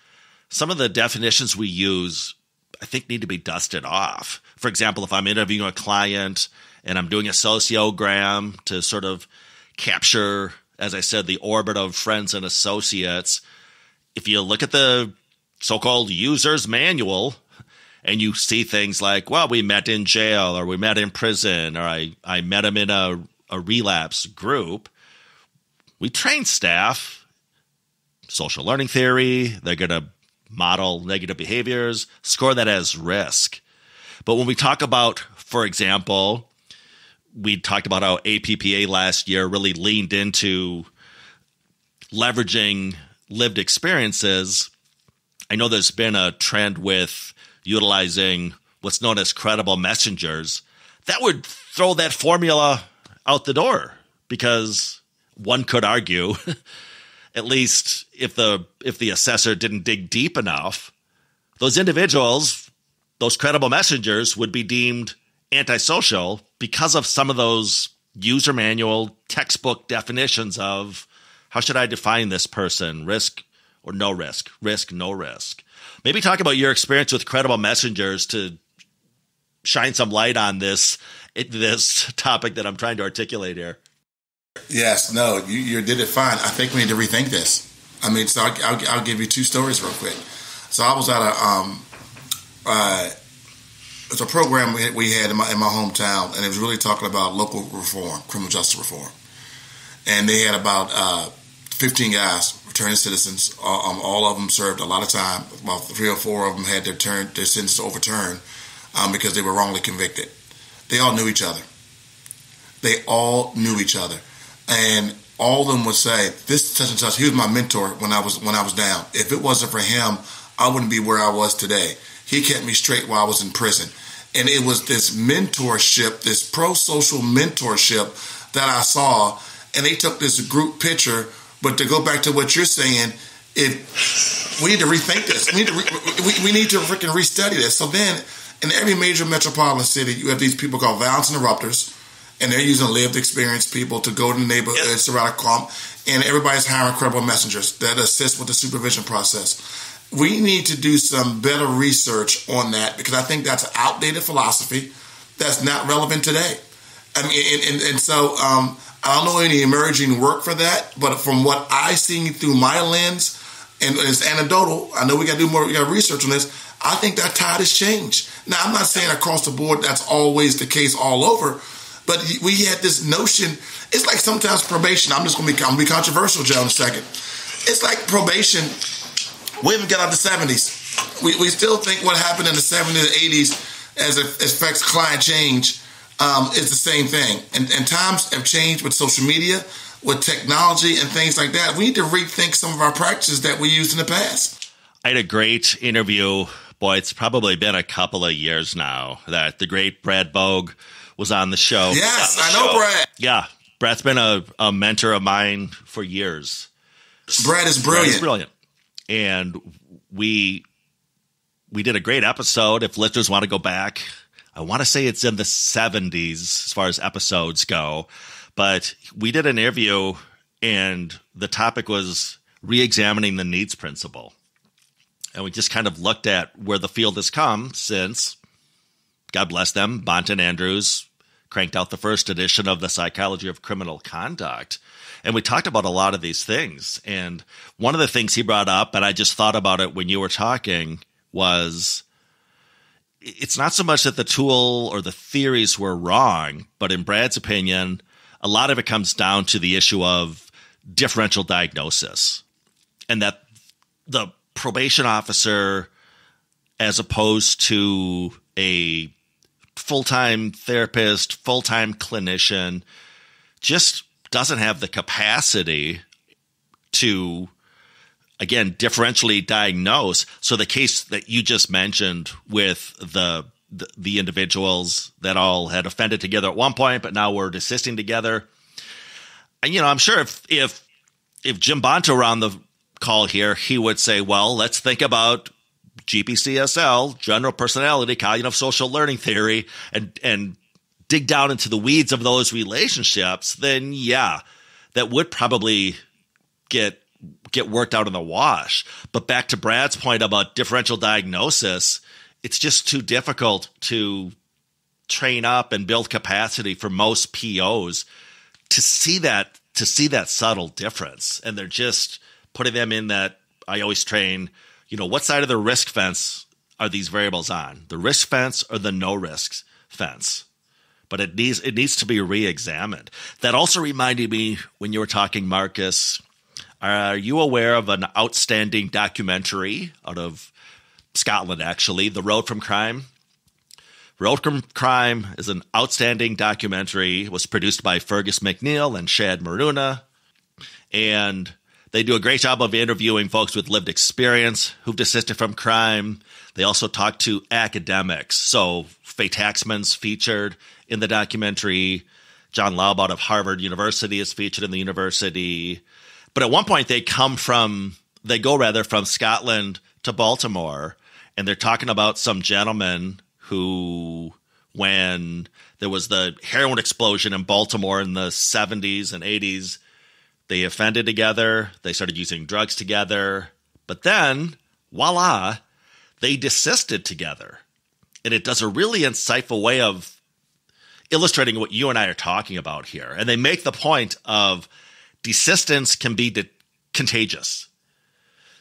some of the definitions we use, I think, need to be dusted off. For example, if I'm interviewing a client and I'm doing a sociogram to sort of capture, as I said, the orbit of friends and associates, if you look at the so called user's manual, and you see things like, well, we met in jail or we met in prison or I, I met him in a, a relapse group. We train staff, social learning theory, they're going to model negative behaviors, score that as risk. But when we talk about, for example, we talked about how APPA last year really leaned into leveraging lived experiences. I know there's been a trend with utilizing what's known as credible messengers, that would throw that formula out the door because one could argue at least if the if the assessor didn't dig deep enough those individuals those credible messengers would be deemed antisocial because of some of those user manual textbook definitions of how should I define this person risk or no risk risk no risk maybe talk about your experience with credible messengers to shine some light on this this topic that I'm trying to articulate here. Yes, no, you, you did it fine. I think we need to rethink this. I mean, so I'll, I'll, I'll give you two stories real quick. So I was at a um, uh, it's a program we had in my in my hometown, and it was really talking about local reform, criminal justice reform. And they had about uh, 15 guys, returning citizens. Um, all of them served a lot of time. About three or four of them had their turn their sentences overturned um, because they were wrongly convicted. They all knew each other. They all knew each other, and all of them would say, "This such and such." He was my mentor when I was when I was down. If it wasn't for him, I wouldn't be where I was today. He kept me straight while I was in prison. And it was this mentorship, this pro social mentorship that I saw. And they took this group picture. But to go back to what you're saying, it we need to rethink this. We need to re, we, we need to freaking restudy this. So then, in every major metropolitan city, you have these people called violence interrupters, and they're using lived experience people to go to the neighborhoods yep. to a comp, and everybody's hiring credible messengers that assist with the supervision process we need to do some better research on that because I think that's an outdated philosophy that's not relevant today. I mean, and, and, and so um, I don't know any emerging work for that, but from what I see through my lens, and it's anecdotal, I know we got to do more we got research on this. I think that tide has changed. Now, I'm not saying across the board that's always the case all over, but we had this notion. It's like sometimes probation. I'm just going to be, I'm to be controversial, Joe, in a second. It's like probation we haven't got out the 70s. We, we still think what happened in the 70s and 80s as it affects climate change um, is the same thing. And, and times have changed with social media, with technology, and things like that. We need to rethink some of our practices that we used in the past. I had a great interview. Boy, it's probably been a couple of years now that the great Brad Bogue was on the show. Yes, the I know Brad. Yeah, Brad's been a, a mentor of mine for years. Brad is brilliant. Brad is brilliant and we we did a great episode. If listeners want to go back, I want to say it's in the 70s as far as episodes go, but we did an interview and the topic was re-examining the needs principle. And we just kind of looked at where the field has come since, God bless them, Bonton Andrews cranked out the first edition of the Psychology of Criminal Conduct. And we talked about a lot of these things. And one of the things he brought up, and I just thought about it when you were talking, was it's not so much that the tool or the theories were wrong, but in Brad's opinion, a lot of it comes down to the issue of differential diagnosis and that the probation officer, as opposed to a full time therapist, full time clinician, just doesn't have the capacity to again differentially diagnose. So the case that you just mentioned with the, the the, individuals that all had offended together at one point but now were desisting together. And you know i'm sure if if if Jim Bonta were on the call here he would say well let's think about gpcsl general personality cognitive social learning theory and and dig down into the weeds of those relationships, then yeah, that would probably get get worked out in the wash. But back to Brad's point about differential diagnosis, it's just too difficult to train up and build capacity for most POs to see that to see that subtle difference. And they're just putting them in that I always train, you know, what side of the risk fence are these variables on? The risk fence or the no risks fence? But it needs it needs to be re-examined. That also reminded me when you were talking, Marcus. Are you aware of an outstanding documentary out of Scotland? Actually, "The Road from Crime." Road from Crime is an outstanding documentary. It was produced by Fergus McNeill and Shadd Maruna, and they do a great job of interviewing folks with lived experience who've desisted from crime. They also talk to academics. So Faye Taxman's featured in the documentary. John Laub of Harvard University is featured in the university. But at one point, they come from, they go rather from Scotland to Baltimore, and they're talking about some gentleman who, when there was the heroin explosion in Baltimore in the 70s and 80s, they offended together, they started using drugs together, but then, voila, they desisted together. And it does a really insightful way of illustrating what you and I are talking about here. And they make the point of desistance can be de- contagious.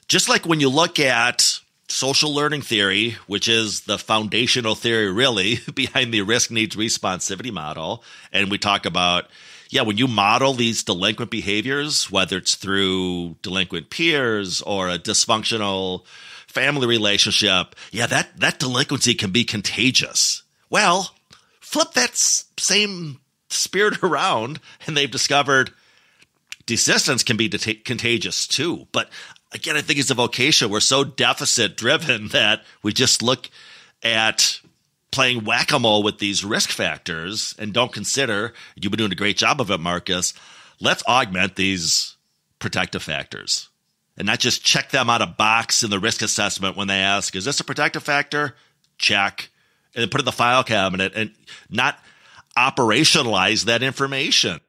Just like when you look at social learning theory, which is the foundational theory really behind the risk needs responsivity model. And we talk about, yeah, when you model these delinquent behaviors, whether it's through delinquent peers or a dysfunctional family relationship, yeah, that, that delinquency can be contagious. Well, flip that same spirit around and they've discovered desistance can be det- contagious too. But again, I think it's a vocation. We're so deficit driven that we just look at playing whack a mole with these risk factors and don't consider, you've been doing a great job of it, Marcus. Let's augment these protective factors and not just check them out of box in the risk assessment when they ask, is this a protective factor? Check. And put it in the file cabinet and not operationalize that information.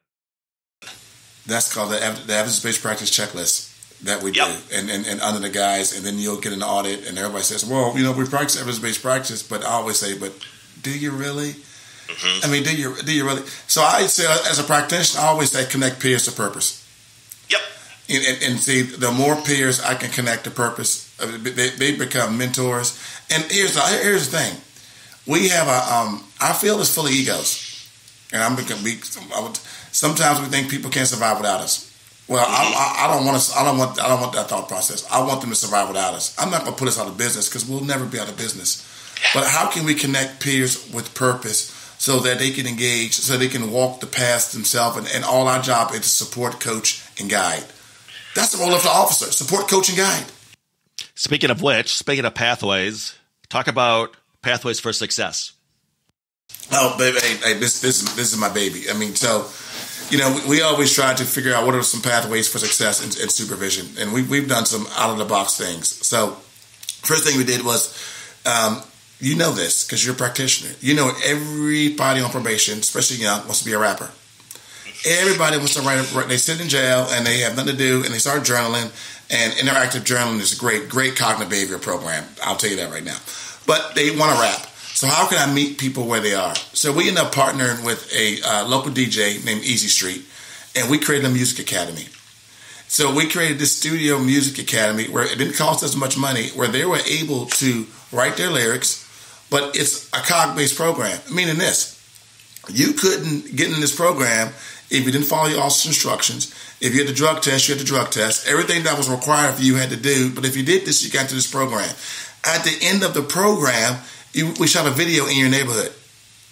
That's called the, the evidence-based practice checklist that we yep. do, and, and and under the guys, and then you'll get an audit, and everybody says, "Well, you know, we practice evidence-based practice," but I always say, "But do you really?" Mm-hmm. I mean, do you do you really? So I say, as a practitioner, I always say, connect peers to purpose. Yep. And, and, and see, the more peers I can connect to purpose, uh, they, they become mentors. And here's the, here's the thing: we have a um, our field is full of egos, and I'm we, sometimes we think people can't survive without us. Well, I, I, don't want to. I don't want. I don't want that thought process. I want them to survive without us. I'm not going to put us out of business because we'll never be out of business. But how can we connect peers with purpose so that they can engage, so they can walk the path themselves? And, and all our job is to support, coach, and guide. That's the role of the officer: support, coach, and guide. Speaking of which, speaking of pathways, talk about pathways for success. Oh, baby, hey, hey, this this this is my baby. I mean, so you know, we, we, always try to figure out what are some pathways for success in, in supervision, and we, we've done some out of the box things. So, first thing we did was, um, you know this because you're a practitioner. You know, everybody on probation, especially young, wants to be a rapper. Everybody wants to write. They sit in jail and they have nothing to do, and they start journaling. And interactive journaling is a great, great cognitive behavior program. I'll tell you that right now. But they want to rap. So how can I meet people where they are? So we end up partnering with a uh, local DJ named Easy Street, and we created a music academy. So we created this studio music academy where it didn't cost us much money, where they were able to write their lyrics, but it's a cog-based program. Meaning this, you couldn't get in this program if you didn't follow your officer's instructions. If you had the drug test, you had the drug test. Everything that was required for you had to do. But if you did this, you got to this program. At the end of the program, you, we shot a video in your neighborhood,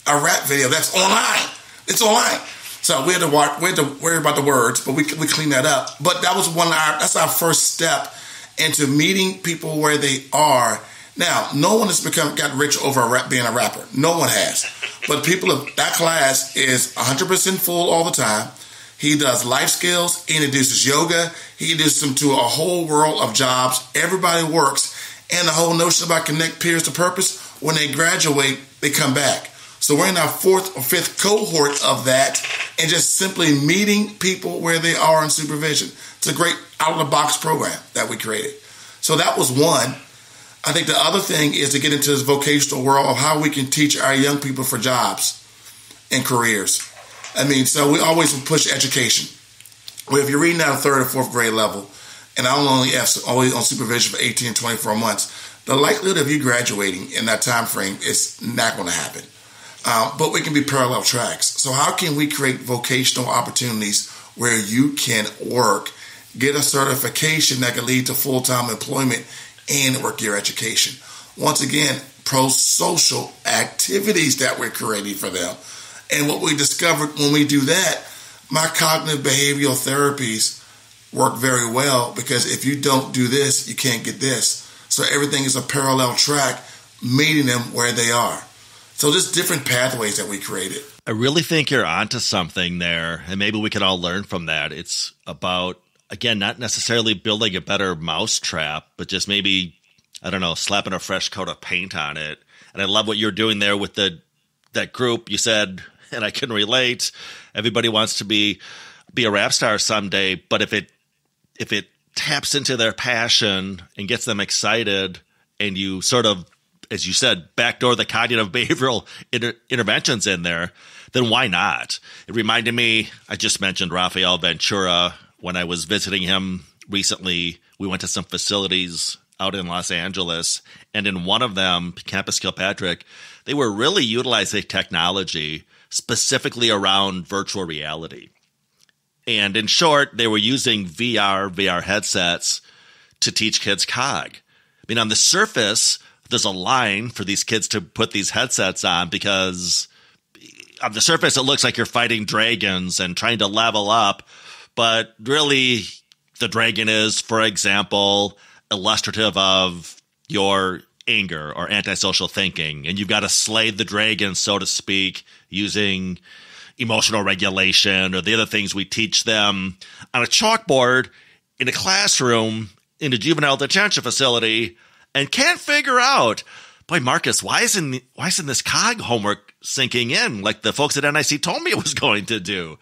a rap video that's online. It's online. So we had to we had to worry about the words, but we we cleaned that up. But that was one of our that's our first step into meeting people where they are. Now, no one has become got rich over a rap, being a rapper. No one has. But people of that class is 100% full all the time. He does life skills. He introduces yoga. He introduces them to a whole world of jobs. Everybody works. And the whole notion about connect peers to purpose when they graduate, they come back. So we're in our fourth or fifth cohort of that and just simply meeting people where they are in supervision. It's a great out of the box program that we created. So that was one. I think the other thing is to get into this vocational world of how we can teach our young people for jobs and careers. I mean, so we always push education. Well, if you're reading at a third or fourth grade level, and I'm only only on supervision for 18 and 24 months, the likelihood of you graduating in that time frame is not going to happen. Um, but we can be parallel tracks. So how can we create vocational opportunities where you can work, get a certification that can lead to full time employment, and work your education? Once again, pro social activities that we're creating for them. And what we discovered when we do that, my cognitive behavioral therapies work very well because if you don't do this, you can't get this. So everything is a parallel track, meeting them where they are. So just different pathways that we created. I really think you're onto something there, and maybe we can all learn from that. It's about again, not necessarily building a better mousetrap, but just maybe I don't know, slapping a fresh coat of paint on it. And I love what you're doing there with the that group. You said, and I can relate. Everybody wants to be be a rap star someday, but if it if it taps into their passion and gets them excited, and you sort of, as you said, backdoor the cognitive behavioral inter- interventions in there, then why not? It reminded me, I just mentioned Rafael Ventura when I was visiting him recently. We went to some facilities out in Los Angeles. And in one of them, Campus Kilpatrick, they were really utilizing technology specifically around virtual reality. And in short, they were using VR, VR headsets to teach kids COG. I mean, on the surface, there's a line for these kids to put these headsets on because on the surface, it looks like you're fighting dragons and trying to level up. But really, the dragon is, for example, illustrative of your anger or antisocial thinking. And you've got to slay the dragon, so to speak, using emotional regulation or the other things we teach them on a chalkboard in a classroom in a juvenile detention facility and can't figure out boy marcus why isn't why isn't this cog homework sinking in like the folks at nic told me it was going to do?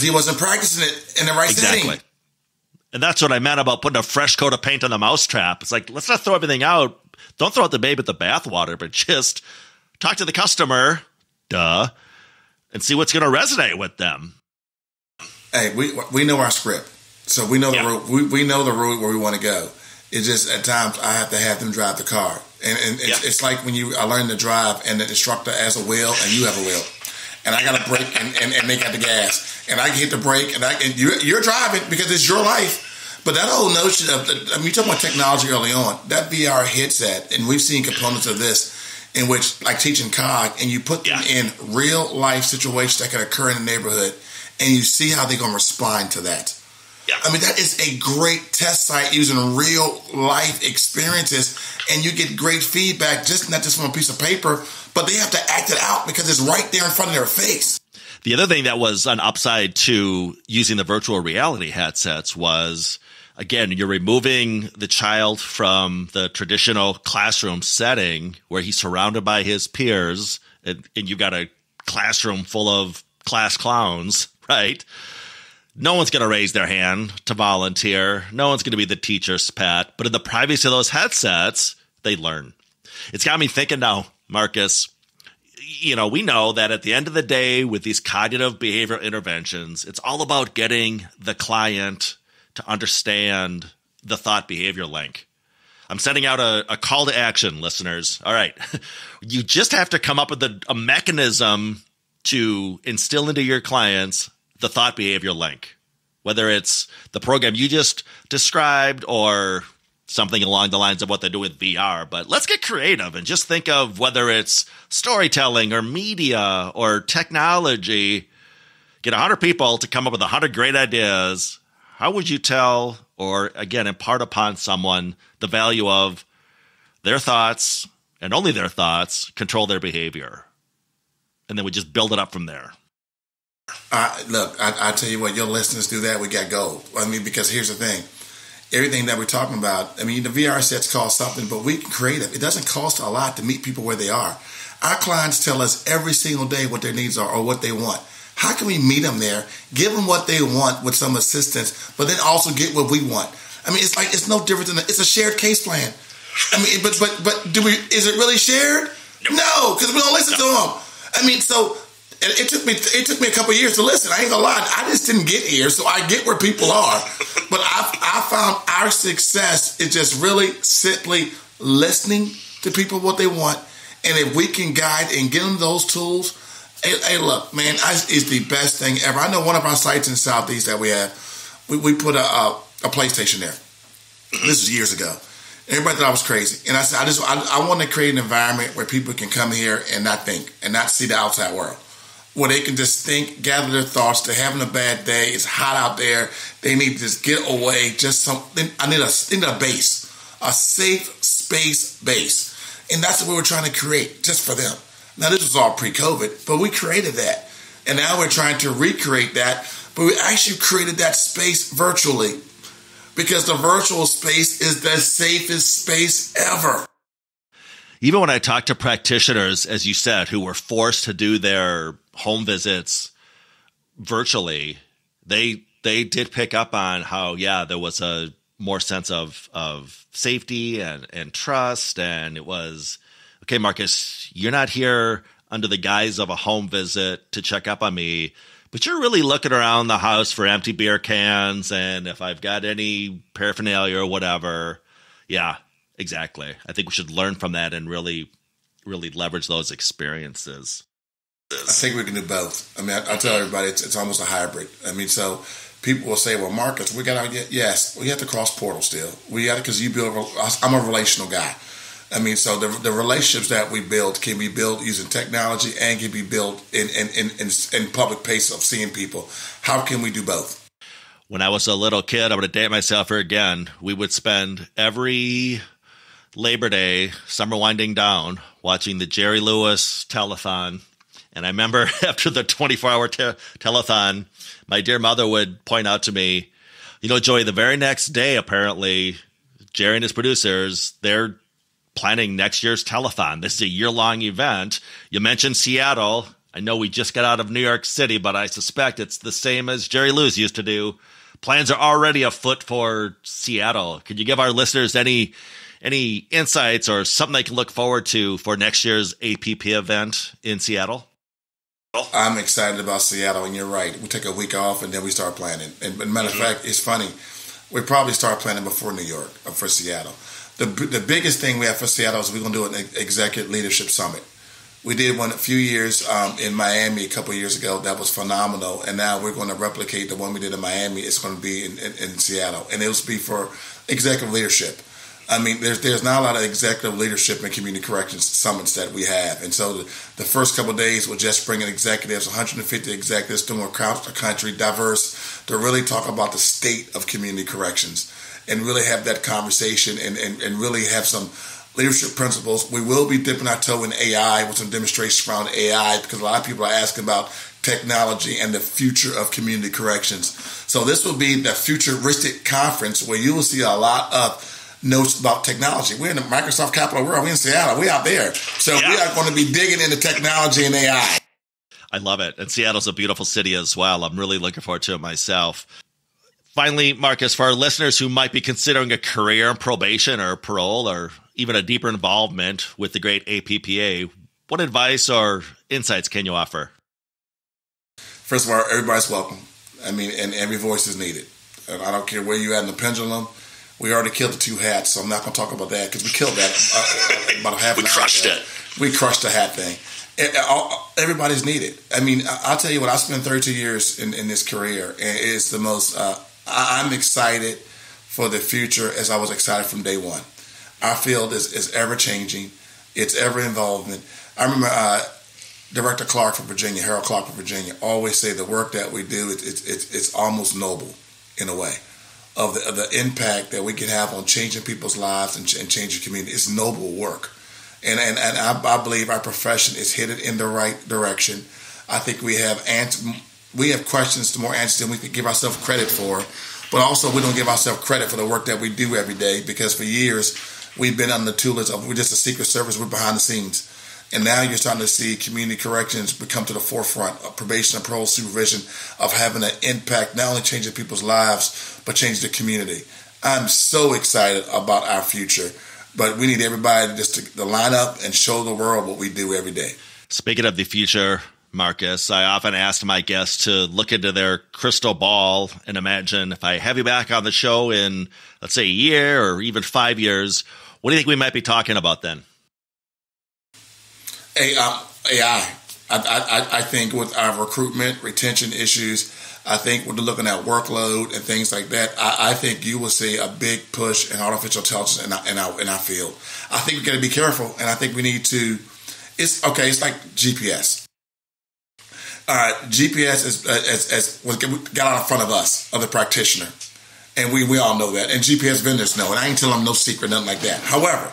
He wasn't practicing it in the right exactly. Setting. and that's what i meant about putting a fresh coat of paint on the mousetrap. It's like let's not throw everything out. Don't throw out the baby with the bathwater but just talk to the customer duh and see what's going to resonate with them. Hey, we we know our script, so we know the route. We, we know the route where we want to go. It's just at times I have to have them drive the car, and, and it's, yeah. it's, like when you I learn to drive, and the instructor has a wheel, and you have a wheel, and I got to brake, and, and, and, they got the gas, and I hit the brake, and I and you're, you're driving because it's your life. But that whole notion of, I mean, you talking about technology early on, that VR headset, and we've seen components of this in which, like teaching COG, and you put them yeah. in real life situations that can occur in the neighborhood, and you see how they're going to respond to that. Yeah. I mean, that is a great test site using real life experiences, and you get great feedback, just not just from a piece of paper, but they have to act it out because it's right there in front of their face. The other thing that was an upside to using the virtual reality headsets was again, you're removing the child from the traditional classroom setting where he's surrounded by his peers and, and you've got a classroom full of class clowns, right? No one's going to raise their hand to volunteer. No one's going to be the teacher's pet. But in the privacy of those headsets, they learn. It's got me thinking now, Marcus. You know, we know that at the end of the day, with these cognitive behavioral interventions, it's all about getting the client to understand the thought behavior link. I'm sending out a, a call to action, listeners. All right. You just have to come up with a, a mechanism to instill into your clients the thought behavior link, whether it's the program you just described or something along the lines of what they do with VR. But let's get creative and just think of whether it's storytelling or media or technology. Get 100 people to come up with 100 great ideas how would you tell or again impart upon someone the value of their thoughts and only their thoughts control their behavior? And then we just build it up from there. Look I, I tell you what your listeners do that we got gold. I mean because here's the thing. Everything that we're talking about i mean the vr sets cost something but we can create it. It doesn't cost a lot to meet people where they are. Our clients tell us every single day what their needs are or what they want how can we meet them there, give them what they want with some assistance, but then also get what we want? I mean, it's like it's no different than a, it's a shared case plan. I mean, but but but do we? Is it really shared? No, because we don't listen to them. I mean, so it, it, took me it took me a couple years to listen. I ain't gonna lie, I just didn't get here, so I get where people are. but I I found our success is just really simply listening to people what they want, and if we can guide and give them those tools Hey, hey, look, man, it's the best thing ever. I know one of our sites in Southeast that we have, we, we put a, a, a PlayStation there. This was years ago. Everybody thought I was crazy, and I said, I just I, I want to create an environment where people can come here and not think and not see the outside world where they can just think, gather their thoughts. They're having a bad day. It's hot out there. They need to just get away. Just something. I need a, I need a base, a safe space base, and that's what we were trying to create just for them. Now, this was all pre COVID, but we created that. And now we're trying to recreate that, but we actually created that space virtually because the virtual space is the safest space ever. Even when I talk to practitioners, as you said, who were forced to do their home visits virtually, they they did pick up on how yeah there was a more sense of of safety and and trust and it was okay, Marcus, you're not here under the guise of a home visit to check up on me, but you're really looking around the house for empty beer cans and if I've got any paraphernalia or whatever. Yeah, exactly. I think we should learn from that and really, really leverage those experiences. I think we can do both. I mean, I, I tell everybody it's, it's almost a hybrid. I mean, so people will say, "Well, Marcus, we got to get yes, we have to cross portal still. We got it because you build. I'm a relational guy. I mean, so the, the relationships that we build can be built using technology and can be built in in, in, in, in public pace of seeing people. How can we do both? When I was a little kid, I'm going to date myself here again. We would spend every Labor Day, summer winding down, watching the Jerry Lewis telethon. And I remember after the 24 hour te- telethon, my dear mother would point out to me, you know, Joey, the very next day, apparently, Jerry and his producers, they're planning next year's telethon. This is a year long event. You mentioned Seattle. I know we just got out of New York City, but I suspect it's the same as Jerry Lewis used to do. Plans are already afoot for Seattle. Could you give our listeners any any insights or something they can look forward to for next year's APP event in Seattle? I'm excited about Seattle, and you're right. We take a week off and then we start planning. And, and matter of mm-hmm. fact, it's funny. We probably start planning before New York uh, for Seattle. The, the biggest thing we have for Seattle is we're going to do an executive leadership summit. We did one a few years um, in Miami a couple years ago. That was phenomenal. And now we're going to replicate the one we did in Miami. It's going to be in, in, in Seattle. And it will be for executive leadership. I mean, there's there's not a lot of executive leadership and community corrections summits that we have, and so the, the first couple days we'll just bring in executives, 150 executives from across the country, diverse, to really talk about the state of community corrections and really have that conversation and, and, and really have some leadership principles. We will be dipping our toe in AI with some demonstrations around AI because a lot of people are asking about technology and the future of community corrections. So this will be the futuristic conference where you will see a lot of notes about technology. We're in the Microsoft Capital World. We're in Seattle. We're out there. So yeah. we are going to be digging into technology and AI. I love it. And Seattle's a beautiful city as well. I'm really looking forward to it myself. Finally, Marcus, for our listeners who might be considering a career in probation or parole or even a deeper involvement with the great APPA, what advice or insights can you offer? First of all, everybody's welcome. I mean, and every voice is needed. And I don't care where you're at in the pendulum we already killed the two hats, so I'm not going to talk about that because we killed that uh, about half. we crushed it. We crushed the hat thing. everybody's needed. I mean, I'll tell you what. I spent 32 years in, in this career, and it's the most. Uh, I'm excited for the future as I was excited from day one. Our field is, is ever changing. It's ever involvement. I remember uh, Director Clark from Virginia, Harold Clark from Virginia, always say the work that we do it's it's, it's almost noble in a way of the, of the impact that we can have on changing people's lives and, and changing community. It's noble work. And, and, and I, I, believe our profession is headed in the right direction. I think we have answer, we have questions to more answers than we can give ourselves credit for. But also, we don't give ourselves credit for the work that we do every day because for years we've been on the tutelage of we're just a secret service, we're behind the scenes. And now you're starting to see community corrections become to the forefront of probation and parole supervision of having an impact, not only changing people's lives, but change the community. I'm so excited about our future, but we need everybody just to, to line up and show the world what we do every day. Speaking of the future, Marcus, I often ask my guests to look into their crystal ball and imagine if I have you back on the show in, let's say, a year or even five years, what do you think we might be talking about then? AI. AI. I, I, I think with our recruitment, retention issues, I think we're looking at workload and things like that. I, I think you will see a big push in artificial intelligence in our, in our, in our field. I think we got to be careful, and I think we need to. It's okay. It's like GPS. All right, GPS is as, as got out in front of us of the practitioner, and we we all know that, and GPS vendors know, and I ain't telling them no secret, nothing like that. However,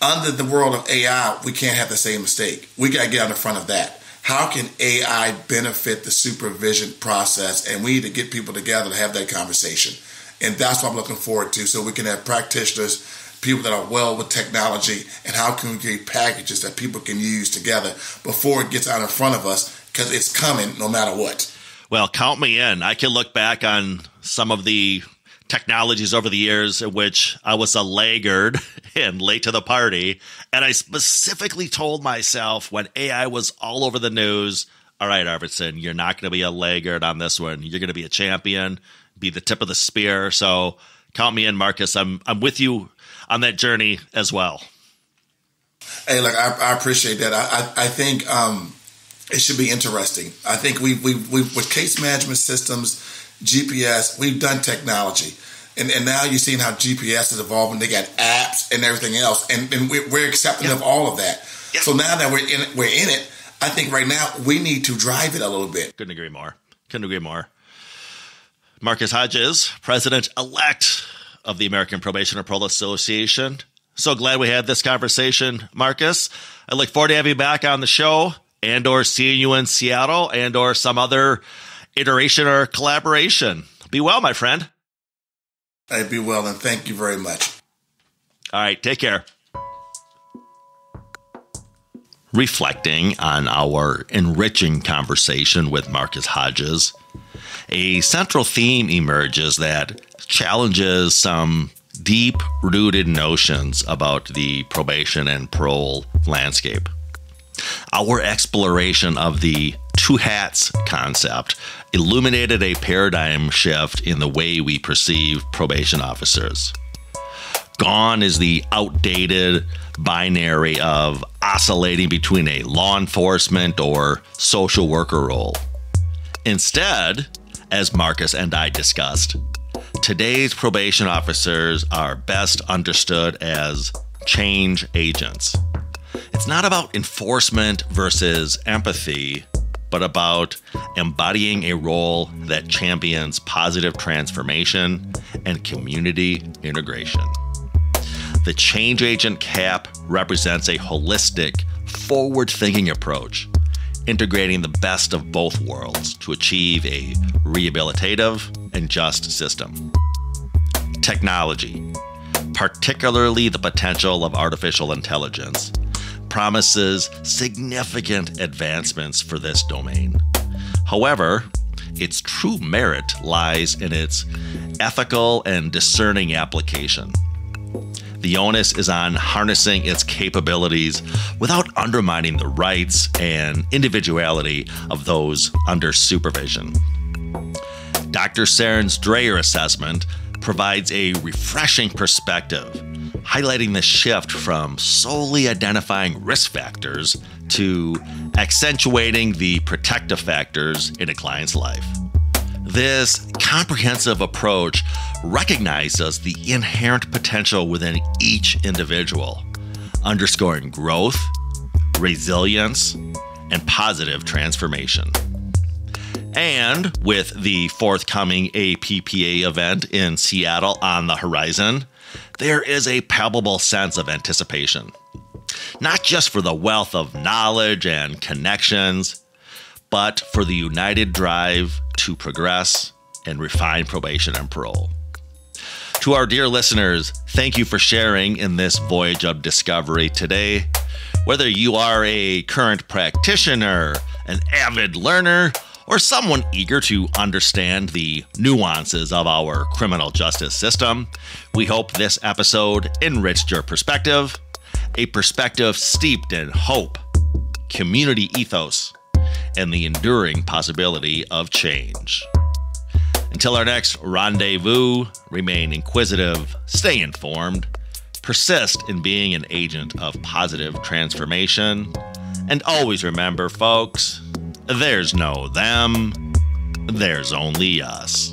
under the world of AI, we can't have the same mistake. We got to get out in front of that. How can AI benefit the supervision process? And we need to get people together to have that conversation. And that's what I'm looking forward to. So we can have practitioners, people that are well with technology, and how can we create packages that people can use together before it gets out in front of us? Because it's coming no matter what. Well, count me in. I can look back on some of the technologies over the years in which I was a laggard and late to the party. And I specifically told myself when AI was all over the news, all right, Arvidson, you're not going to be a laggard on this one. You're going to be a champion, be the tip of the spear. So count me in, Marcus. I'm I'm with you on that journey as well. Hey, look, I, I appreciate that. I, I, I think um, it should be interesting. I think we we we with case management systems, GPS, we've done technology. And, and now you're seeing how GPS is evolving. They got apps and everything else, and, and we're, we're accepting of all of that. So now that we're in it, we're in it. I think right now we need to drive it a little bit. Couldn't agree more. Couldn't agree more. Marcus Hodges, president elect of the American Probation and Parole Association. So glad we had this conversation, Marcus. I look forward to having you back on the show and or seeing you in Seattle and or some other iteration or collaboration. Be well, my friend. Hey, be well and thank you very much. All right, take care. Reflecting on our enriching conversation with Marcus Hodges, a central theme emerges that challenges some deep rooted notions about the probation and parole landscape. Our exploration of the two hats concept illuminated a paradigm shift in the way we perceive probation officers. Gone is the outdated binary of oscillating between a law enforcement or social worker role. Instead, as Marcus and I discussed, today's probation officers are best understood as change agents. It's not about enforcement versus empathy, but about embodying a role that champions positive transformation and community integration. The change agent cap represents a holistic, forward thinking approach, integrating the best of both worlds to achieve a rehabilitative and just system. Technology, particularly the potential of artificial intelligence, promises significant advancements for this domain. However, its true merit lies in its ethical and discerning application. The onus is on harnessing its capabilities without undermining the rights and individuality of those under supervision. Dr. Serin's DRAOR assessment provides a refreshing perspective, highlighting the shift from solely identifying risk factors to accentuating the protective factors in a client's life. This comprehensive approach recognizes the inherent potential within each individual, underscoring growth, resilience, and positive transformation. And with the forthcoming APPA event in Seattle on the horizon, there is a palpable sense of anticipation. Not just for the wealth of knowledge and connections, but for the united drive to progress and refine probation and parole. To our dear listeners, thank you for sharing in this voyage of discovery today. Whether you are a current practitioner, an avid learner, or someone eager to understand the nuances of our criminal justice system, we hope this episode enriched your perspective, a perspective steeped in hope, community ethos, and the enduring possibility of change. Until our next rendezvous, remain inquisitive, stay informed, persist in being an agent of positive transformation, and always remember, folks, there's no them, there's only us.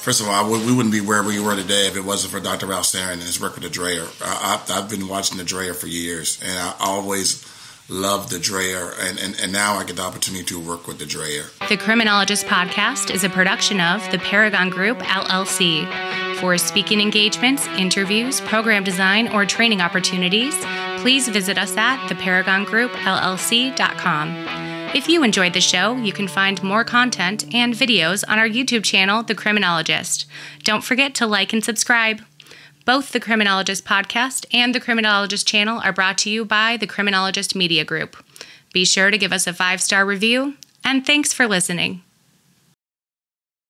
First of all, we wouldn't be where we were today if it wasn't for Dr. Ralph Serin and his work with the DRAOR. I, have been watching the DRAOR for years, and I always loved the DRAOR, and, and, and now I get the opportunity to work with the DRAOR. The Criminologist Podcast is a production of the Paragon Group, LLC. For speaking engagements, interviews, program design, or training opportunities, please visit us at theparagongroup.llc.com. If you enjoyed the show, you can find more content and videos on our YouTube channel, The Criminologist. Don't forget to like and subscribe. Both the Criminologist podcast and the Criminologist channel are brought to you by the Criminologist Media Group. Be sure to give us a five star review, and thanks for listening.